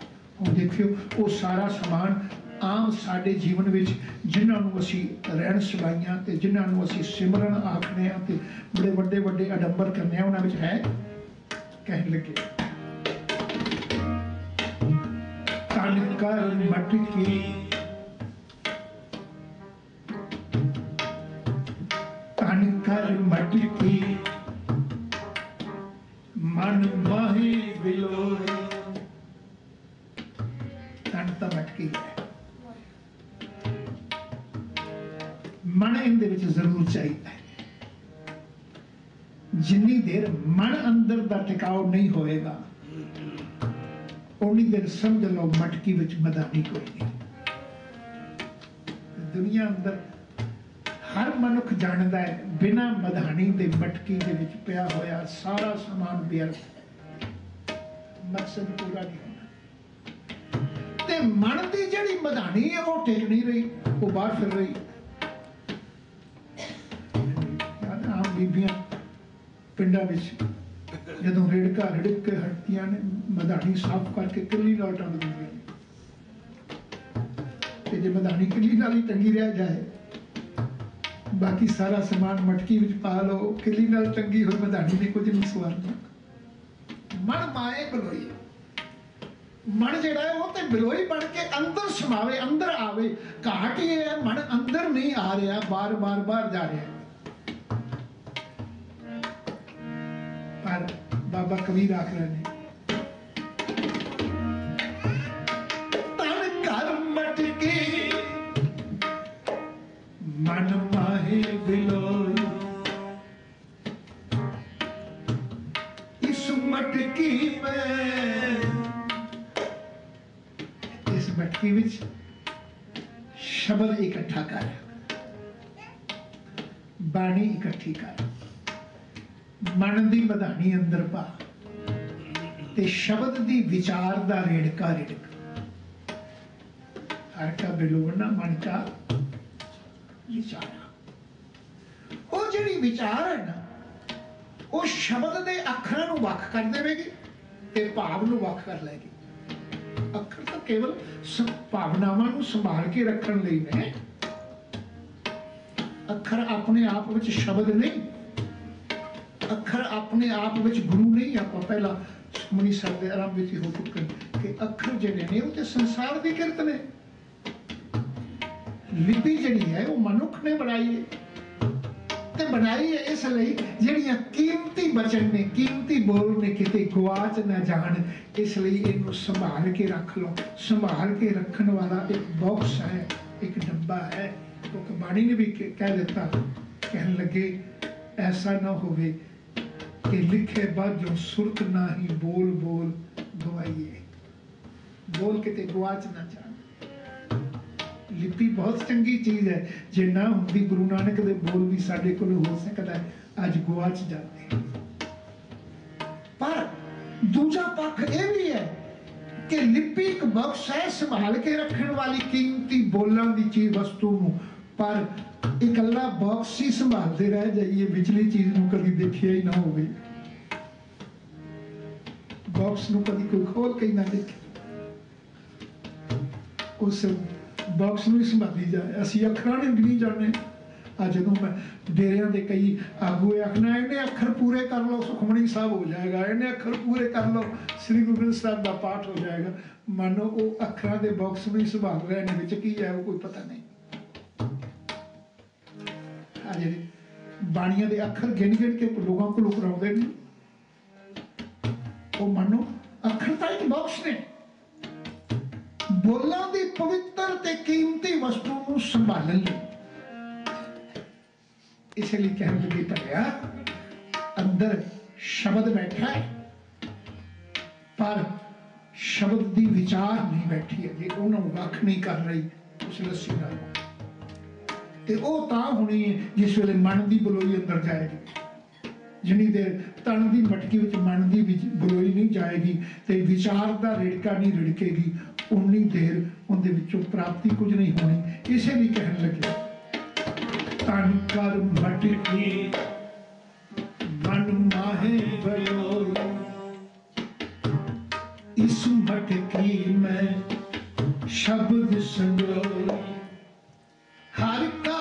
A: ਹੁਣ ਦੇਖਿਓ, ਉਹ ਸਾਰਾ ਸਮਾਨ ਆਮ ਸਾਡੇ ਜੀਵਨ ਵਿੱਚ ਜਿਨ੍ਹਾਂ ਨੂੰ ਅਸੀਂ ਰਹਿਣ ਸਵਾਈਆਂ ਤੇ ਜਿਨ੍ਹਾਂ ਨੂੰ ਅਸੀਂ ਸਿਮਰਨ ਆਖਦੇ ਆ ਤੇ ਬੜੇ ਵੱਡੇ ਵੱਡੇ ਅਡੰਬਰ ਕਰਨੇ ਆ, ਉਹਨਾਂ ਵਿੱਚ ਹੈ? ਕਹਿਣ ਲੱਗੇ। ਕਰ ਮਟਕੀ ਤਨ ਕਰ ਮਟਕੀ ਮਨ ਮਾਹੀ ਬਿਲੋਰੇ ਤਨ ਤਾਂ ਮਟਕੀ ਹੈ ਮਨ ਇਹਦੇ ਵਿੱਚ ਜ਼ਰੂਰ ਚਾਹੀਦਾ ਹੈ। ਜਿੰਨੀ ਦੇਰ ਮਨ ਅੰਦਰ ਦਾ ਟਿਕਾਉ ਨਹੀਂ ਹੋਏਗਾ ਉਨੀ ਦੇਰ ਸਮਝ ਲਓ ਮਟਕੀ ਵਿੱਚ ਮਦਾਨੀ ਕੋਈ। ਨਹੀਂ ਦੁਨੀਆ ਅੰਦਰ ਹਰ ਮਨੁੱਖ ਜਾਣਦਾ ਹੈ, ਬਿਨਾ ਮਧਾਣੀ ਦੇ ਮਟਕੀ ਦੇ ਵਿੱਚ ਪਿਆ ਹੋਇਆ ਸਾਰਾ ਸਮਾਨ ਬੇਅਰਥ ਮਕਸਦ ਪੂਰਾ ਨਹੀਂ ਹੋਣਾ ਤੇ ਮਨ ਦੀ ਜਿਹੜੀ ਮਧਾਣੀ ਹੈ, ਉਹ ਟਿਕ ਨਹੀਂ ਰਹੀ, ਉਹ ਬਾਹਰ ਫਿਰ ਰਹੀ ਯਾਦ ਆਮ ਬੀਬੀਆਂ ਪਿੰਡਾਂ ਵਿੱਚ ਜਦੋਂ ਰੇੜਕਾ ਰੜਕ ਕੇ ਹਟਦੀਆਂ ਨੇ, ਮਧਾਣੀ ਸਾਫ਼ ਕਰਕੇ ਕਿੱਲੀ ਨਾਲ ਟੰਗ ਦਿੰਦੀਆਂ ਨੇ। ਤੇ ਜੇ ਮਧਾਣੀ ਕਿੱਲੀ ਨਾਲ ਹੀ ਟੰਗੀ ਰਹਿ ਜਾਏ, ਬਾਕੀ ਸਾਰਾ ਸਮਾਨ ਮਟਕੀ ਵਿੱਚ ਪਾ ਲਓ, ਕਿੱਲੀ ਨਾਲ ਟੰਗੀ ਹੋਈ ਮਧਾਣੀ ਨੇ ਕੁਝ ਨਹੀਂ ਸਵਾਰਨਾ ਮਨ ਮਾਏ ਬਲੋਈ। ਮਨ ਜਿਹੜਾ ਹੈ ਉਹ ਤੇ ਬਲੋਈ ਬਣ ਕੇ ਅੰਦਰ ਸਮਾਵੇ, ਅੰਦਰ ਆਵੇ। ਘਾਟ ਇਹ ਹੈ, ਮਨ ਅੰਦਰ ਨਹੀਂ ਆ ਰਿਹਾ ਬਾਰ ਬਾਰ ਬਾਹਰ ਜਾ ਰਿਹਾ ਬਾਬਾ ਕਬੀਰ ਆਖ ਰਹੇ ਨੇ ਤਨ ਕਰ ਮਟਕੀ, ਮਨ ਮਾਹੇ ਬਿਲੋਈ ਇਸ ਮਟਕੀ ਮੈਂ, ਇਸ ਮਟਕੀ ਵਿੱਚ ਸ਼ਬਦ ਇਕੱਠਾ ਕਰ। ਬਾਣੀ ਇਕੱਠੀ ਕਰ। ਮਨ ਦੀ ਮਧਾਣੀ ਅੰਦਰ ਪਾ ਤੇ ਸ਼ਬਦ ਦੀ ਵਿਚਾਰ ਦਾ ਰੇੜਕਾ ਰੇੜਕ। ਹਰ ਕਾ ਮਨ ਕਾ ਵਿਚਾਰ। ਉਹ ਜਿਹੜੀ ਵਿਚਾਰ ਹੈ ਨਾ, ਉਹ ਸ਼ਬਦ ਦੇ ਅੱਖਰਾਂ ਨੂੰ ਵੱਖ ਕਰ ਦੇਵੇਗੀ ਤੇ ਭਾਵ ਨੂੰ ਵੱਖ ਕਰ ਲਏਗੀ। ਅੱਖਰ ਤਾਂ ਕੇਵਲ ਸ- ਭਾਵਨਾਵਾਂ ਨੂੰ ਸੰਭਾਲ ਕੇ ਰੱਖਣ ਲਈ ਨੇ। ਅੱਖਰ ਆਪਣੇ ਆਪ ਵਿੱਚ ਸ਼ਬਦ ਨਹੀਂ ਅੱਖਰ ਆਪਣੇ ਆਪ ਵਿੱਚ ਗੁਰੂ ਨਹੀਂ, ਆਪਾਂ ਪਹਿਲਾਂ ਸੁਖਮਨੀ ਸਾਹਿਬ ਦੇ ਆਰੰਭ ਵਿੱਚ ਹੀ ਹੋ ਚੁੱਕੇ ਕਿ ਅੱਖਰ ਜਿਹੜੇ ਨੇ ਉਹ ਤੇ ਸੰਸਾਰ ਦੀ ਕਿਰਤ ਨੇ। ਲਿਪੀ ਜਿਹੜੀ ਹੈ ਉਹ ਮਨੁੱਖ ਨੇ ਬਣਾਈ ਹੈ। ਤੇ ਬਣਾਈ ਹੈ ਇਸ ਲਈ ਜਿਹੜੀਆਂ ਕੀਮਤੀ ਬਚਨ ਨੇ, ਕੀਮਤੀ ਬੋਲ ਨੇ ਕਿਤੇ ਗਵਾਚ ਨਾ ਜਾਣ, ਇਸ ਲਈ ਇਹਨੂੰ ਸੰਭਾਲ ਕੇ ਰੱਖ ਲਓ। ਸੰਭਾਲ ਕੇ ਰੱਖਣ ਵਾਲਾ ਇੱਕ ਬਾਕਸ ਹੈ, ਇੱਕ ਡੱਬਾ ਹੈ। ਕਿਉਂਕਿ ਬਾਣੀ ਨੇ ਵੀ ਕਹਿ ਦਿੱਤਾ। ਕਹਿਣ ਲੱਗੇ, ਐਸਾ ਨਾ ਹੋਵੇ ਕਿ ਲਿਖੇ ਬਾਝੋਂ ਸੁਰਤ ਨਾਹੀ ਬੋਲ ਬੋਲ ਗਵਾਈਏ। ਬੋਲ ਕਿਤੇ ਗਵਾਚ ਨਾ ਜਾਣ। ਲਿਪੀ ਬਹੁਤ ਚੰਗੀ ਚੀਜ਼ ਹੈ। ਜੇ ਨਾ ਹੁੰਦੀ, ਗੁਰੂ ਨਾਨਕ ਦੇ ਬੋਲ ਵੀ ਸਾਡੇ ਕੋਲ ਹੋ ਸਕਦਾ ਹੈ, ਅੱਜ ਗਵਾਚ ਜਾਂਦੇ ਪਰ ਦੂਜਾ ਪੱਖ ਇਹ ਵੀ ਹੈ ਕਿ ਲਿਪੀ ਇੱਕ ਬਖਸ਼ ਹੈ ਸੰਭਾਲ ਕੇ ਰੱਖਣ ਵਾਲੀ ਕੀਮਤੀ ਬੋਲਾਂ ਦੀ ਚੀਜ਼ ਵਸਤੂ ਨੂੰ ਪਰ ਇਕੱਲਾ ਬਾਕਸ ਹੀ ਸੰਭਾਲਦੇ ਰਹਿ ਜਾਈਏ, ਵਿਚਲੀ ਚੀਜ਼ ਨੂੰ ਕਦੀ ਦੇਖਿਆ ਹੀ ਨਾ ਹੋਵੇ। ਬਾਕਸ ਨੂੰ ਕਦੀ ਕੋਈ ਖੋਲ ਕੇ ਹੀ ਨਾ ਦੇਖੇ। ਉਸ ਬਾਕਸ ਨੂੰ ਹੀ ਸੰਭਾਲੀ ਜਾਏ। ਅਸੀਂ ਅੱਖਰਾਂ ਨੂੰ ਨਹੀਂ ਜਾਣਦੇ। ਆ ਜਦੋਂ ਮੈਂ ਡੇਰਿਆਂ ਦੇ ਕਈ ਆਗੂ ਆਖਣਾ, ਇਹਨੇ ਅੱਖਰ ਪੂਰੇ ਕਰ ਲਓ ਸੁਖਮਣੀ ਸਾਹਿਬ ਹੋ ਜਾਏਗਾ। ਇਹਨੇ ਅੱਖਰ ਪੂਰੇ ਕਰ ਲਓ, ਸ੍ਰੀ ਗੁਰੂ ਗ੍ਰੰਥ ਸਾਹਿਬ ਦਾ ਪਾਠ ਹੋ ਜਾਏਗਾ। ਮੰਨੋ, ਉਹ ਅੱਖਰਾਂ ਦੇ ਬਾਕਸ ਨੂੰ ਹੀ ਸੰਭਾਲ ਰਹੇ ਨੇ, ਵਿੱਚ ਕੀ ਹੈ, ਉਹ ਕੋਈ ਪਤਾ ਨਹੀਂ। ਆ ਜਿਹੜੇ ਬਾਣੀਆਂ ਦੇ ਅੱਖਰ ਗਿਣ ਗਿਣ ਕੇ ਲੋਕਾਂ ਕੋਲੋਂ ਕਰਾਉਂਦੇ ਨੇ। ਉਹ ਮੰਨੋ, ਅੱਖਰ ਤਾਂ ਇੱਕ ਬਾਕਸ ਨੇ। ਬੋਲਾਂ ਦੀ ਪਵਿੱਤਰ ਤੇ ਕੀਮਤੀ ਵਸਤੂ ਨੂੰ ਸੰਭਾਲਣ ਲਈ। ਇਸ ਲਈ ਕਹਿਣ ਲੱਗੇ ਭਰਿਆ, ਅੰਦਰ ਸ਼ਬਦ ਬੈਠਾ ਹੈ, ਪਰ ਸ਼ਬਦ ਦੀ ਵਿਚਾਰ ਨਹੀਂ ਬੈਠੀ ਹੈ ਜੇ ਉਹਨਾਂ ਨੂੰ ਵੱਖ ਨਹੀਂ ਕਰ ਰਹੀ ਉਸ ਲੱਸੀ ਨਾਲ। ਤੇ ਉਹ ਤਾਂ ਹੋਣੀ ਹੈ ਜਿਸ ਵੇਲੇ ਮਨ ਦੀ ਬਲੋਈ ਅੰਦਰ ਜਾਏਗੀ। ਜਿੰਨੀ ਦੇਰ ਤਨ ਦੀ ਮਟਕੀ ਵਿੱਚ ਮਨ ਦੀ ਬਲੋਈ ਨਹੀਂ ਜਾਏਗੀ ਤੇ ਵਿਚਾਰ ਦਾ ਰੇੜਕਾ ਨਹੀਂ ਰਿੜਕੇਗੀ, ਉਨੀ ਦੇਰ ਉਹਦੇ ਵਿੱਚੋਂ ਪ੍ਰਾਪਤੀ ਕੁਝ ਨਹੀਂ ਹੋਣੀ, ਇਸੇ ਲਈ ਕਹਿਣ ਲੱਗੇ। ਤਨ ਕਰ ਮਟਕੀ, ਮਨ ਮਾਹੇ ਬਲੋਈ। ਇਸ ਮਟਕੀ ਮੈਂ ਸ਼ਬਦ ਸੰਗੋਈ ਹਰ ਕਾ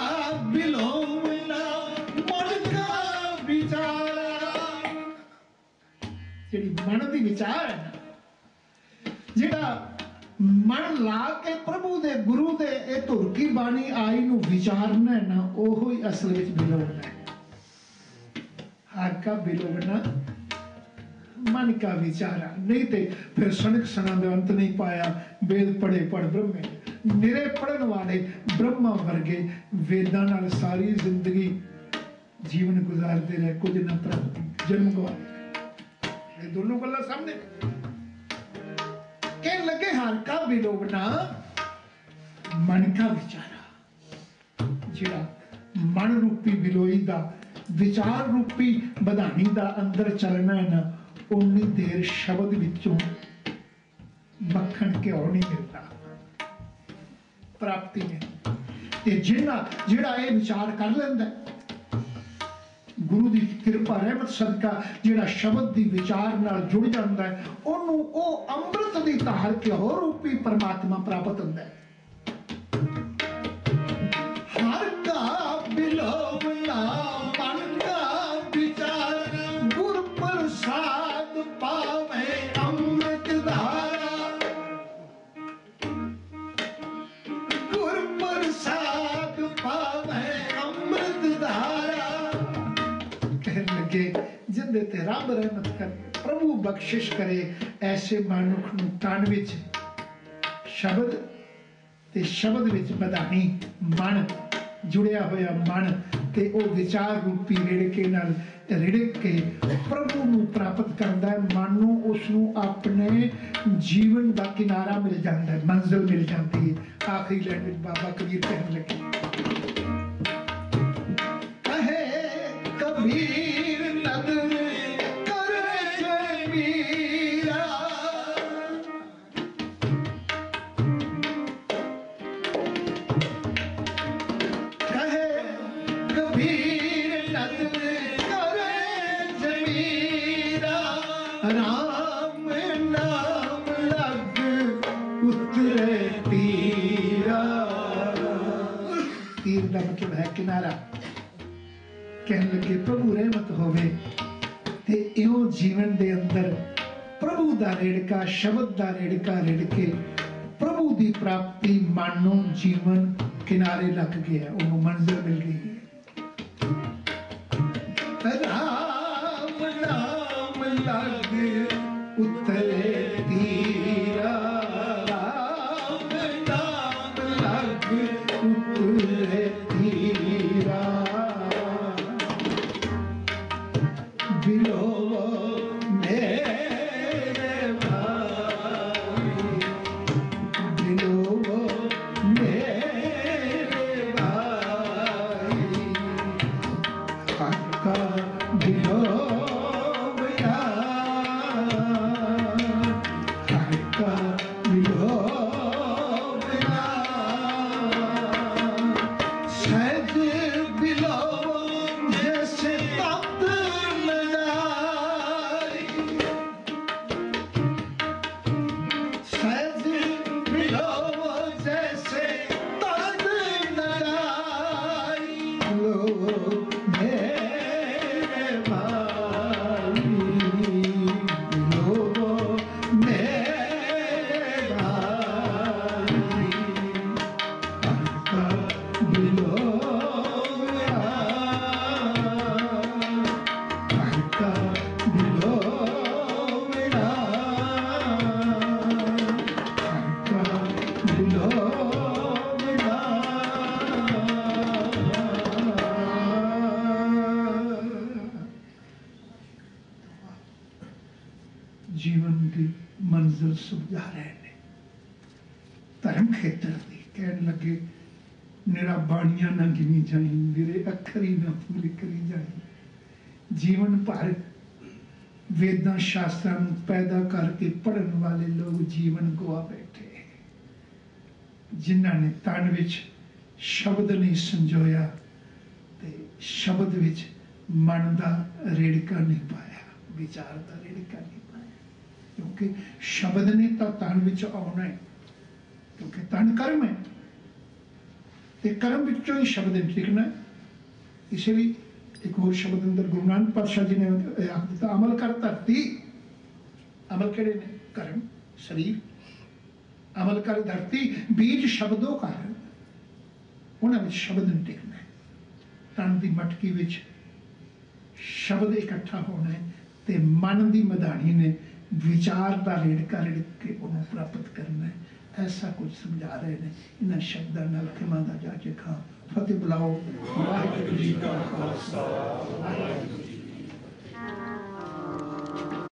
A: ਜਿਹੜੀ ਮਨ ਦੀ ਵਿਚਾਰ ਹੈ ਨਾ। ਜਿਹੜਾ ਮਨ ਲਾ ਕੇ ਪ੍ਰਭੂ ਦੇ, ਗੁਰੂ ਦੇ ਇਹ ਧੁਰ ਕੀ ਬਾਣੀ ਆਈ ਨੂੰ ਵਿਚਾਰਨਾ ਹੈ ਨਾ, ਉਹ ਹੀ ਅਸਲ ਵਿੱਚ ਬਿਲੋਵਨਾ ਹੈ। ਹਰ ਕਾ ਮਨ ਕਾ ਵਿਚਾਰਾ। ਨਹੀਂ ਤੇ ਫਿਰ ਸਣਕ ਸਣਾ ਦੇ ਅੰਤ ਨਹੀਂ ਪਾਇਆ, ਵੇਦ ਪੜੇ ਪੜ ਬ੍ਰਹਮੇ। ਨਿਰੇ ਪੜਨ ਵਾਲੇ ਬ੍ਰਹਮਾ ਵਰਗੇ ਵੇਦਾਂ ਨਾਲ ਸਾਰੀ ਜ਼ਿੰਦਗੀ ਜੀਵਨ ਗੁਜ਼ਾਰਦੇ ਰਹੇ, ਕੁਝ ਨਾ ਪ੍ਰਾਪਤੀ ਜਨਮ ਗਵਾਏ। ਇਹ ਦੋਨੋਂ ਗੱਲਾਂ ਸਾਹਮਣੇ। ਕਹਿਣ ਲੱਗੇ, ਹਰ ਕਾ ਬਿਲੋਵਨਾ ਮਨ ਵਿਚਾਰਾ। ਜਿਹੜਾ ਮਨ ਰੂਪੀ ਬਿਲੋਈ ਦਾ, ਵਿਚਾਰ ਰੂਪੀ ਬਧਾਨੀ ਦਾ ਅੰਦਰ ਚੱਲਣਾ ਹੈ ਨਾ ਉਨੀ ਦੇਰ ਸ਼ਬਦ ਵਿੱਚੋਂ ਮੱਖਣ ਘਿਓ ਨਹੀਂ ਮਿਲਦਾ। ਪ੍ਰਾਪਤੀ ਨਹੀਂ। ਤੇ ਜਿਹੜਾ ਜਿਹੜਾ ਇਹ ਵਿਚਾਰ ਕਰ ਲੈਂਦਾ ਗੁਰੂ ਦੀ ਕਿਰਪਾ, ਰਹਿਮਤ, ਸਦਕਾ ਜਿਹੜਾ ਸ਼ਬਦ ਦੀ ਵਿਚਾਰ ਨਾਲ ਜੁੜ ਜਾਂਦਾ ਹੈ, ਉਹਨੂੰ ਉਹ ਅੰਮ੍ਰਿਤ ਦੀ ਧਾਰ ਘਿਓ ਰੂਪੀ ਪਰਮਾਤਮਾ ਪ੍ਰਾਪਤ ਹੁੰਦਾ ਹੈ। ਰੱਬ ਰਹਿਮਤ ਕਰੇ ਪ੍ਰਭੂ ਬਖਸ਼ਿਸ਼ ਕਰੇ ਐਸੇ ਮਨੁੱਖ ਨੂੰ ਤਨ ਵਿੱਚ ਸ਼ਬਦ ਤੇ ਸ਼ਬਦ ਵਿੱਚ ਵਧਾਣੀ ਮਨ, ਜੁੜਿਆ ਹੋਇਆ ਮਨ ਤੇ ਉਹ ਵਿਚਾਰ ਰੂਪੀ ਰਿੜਕੇ ਨਾਲ ਰਿੜਕ ਕੇ ਪ੍ਰਭੂ ਨੂੰ ਪ੍ਰਾਪਤ ਕਰਦਾ ਹੈ, ਮਨ ਨੂੰ, ਉਸ ਨੂੰ ਆਪਣੇ ਜੀਵਨ ਦਾ ਕਿਨਾਰਾ ਮਿਲ ਜਾਂਦਾ ਹੈ, ਮੰਜ਼ਿਲ ਮਿਲ ਜਾਂਦੀ ਹੈ। ਆਖਰੀ ਲਾਈਨ ਵਿੱਚ ਬਾਬਾ ਕਬੀਰ ਕਹਿਣ ਲੱਗੇ ਕਹੇ ਕਬੀਰ ਕਿਨਾਰਾ। ਕਹਿਣ ਲੱਗੇ, ਪ੍ਰਭੂ, ਰਹਿਮਤ ਹੋਵੇ ਤੇ ਇਉਂ ਜੀਵਨ ਦੇ ਅੰਦਰ ਪ੍ਰਭੂ ਦਾ ਰੇੜਕਾ, ਸ਼ਬਦ ਦਾ ਰੇੜਕਾ ਰੇੜਕੇ ਪ੍ਰਭੂ ਦੀ ਪ੍ਰਾਪਤੀ, ਮਨ ਨੂੰ ਜੀਵਨ ਕਿਨਾਰੇ ਲੱਗ ਗਿਆ। ਉਹਨੂੰ ਮੰਜ਼ਿਲ ਮਿਲ ਗਈ। ਭਰ ਵੇਦਾਂ ਸ਼ਾਸਤਰਾਂ ਨੂੰ ਪੈਦਾ ਕਰਕੇ ਪੜਨ ਵਾਲੇ ਲੋਕ ਜੀਵਨ ਗਵਾ ਬੈਠੇ। ਜਿਨ੍ਹਾਂ ਨੇ ਤਨ ਵਿੱਚ ਸ਼ਬਦ ਨਹੀਂ ਸੰਜੋਇਆ ਤੇ ਸ਼ਬਦ ਵਿੱਚ ਮਨ ਦਾ ਰੇੜਕਾ ਨਹੀਂ ਪਾਇਆ, ਵਿਚਾਰ ਦਾ ਰੇੜਕਾ ਨਹੀਂ ਪਾਇਆ। ਕਿਉਂਕਿ ਸ਼ਬਦ ਨੇ ਤਾਂ ਤਨ ਵਿੱਚ ਆਉਣਾ ਹੈ, ਕਿਉਂਕਿ ਤਨ ਕਰਮ ਹੈ। ਤੇ ਕਰਮ ਵਿੱਚੋਂ ਹੀ ਸ਼ਬਦ ਨਿਕਲਣਾ ਹੈ। ਇਸ ਲਈ ਇੱਕ ਹੋਰ ਸ਼ਬਦ ਅੰਦਰ ਗੁਰੂ ਨਾਨਕ ਪਾਤਸ਼ਾਹ ਜੀ ਨੇ ਆਖ ਦਿੱਤਾ, ਅਮਲ ਕਰ ਧਰਤੀ। ਅਮਲ ਕਿਹੜੇ ਨੇ? ਕਰਮ, ਸਰੀਰ। ਅਮਲ ਕਰ ਧਰਤੀ, ਬੀਜ ਸ਼ਬਦੋ ਕਾਰਨ ਉਹਨਾਂ ਵਿੱਚ ਸ਼ਬਦ ਨਹੀਂ ਟਿਕਣਾ ਤਨ ਦੀ ਮਟਕੀ ਵਿੱਚ ਸ਼ਬਦ ਇਕੱਠਾ ਹੋਣਾ ਹੈ ਤੇ ਮਨ ਦੀ ਮਧਾਣੀ ਨੇ ਵਿਚਾਰ ਦਾ ਰੇੜਕਾ ਰੇੜ ਕੇ ਉਹਨੂੰ ਪ੍ਰਾਪਤ ਕਰਨਾ ਹੈ। ਐਸਾ ਕੁਝ ਸਮਝਾ ਰਹੇ ਨੇ। ਇਹਨਾਂ ਸ਼ਬਦਾਂ ਨਾਲ ਖਿਮਾ ਦਾ ਜਾ ਕੇ ਖਾਂ Fatih Blau, Almighty God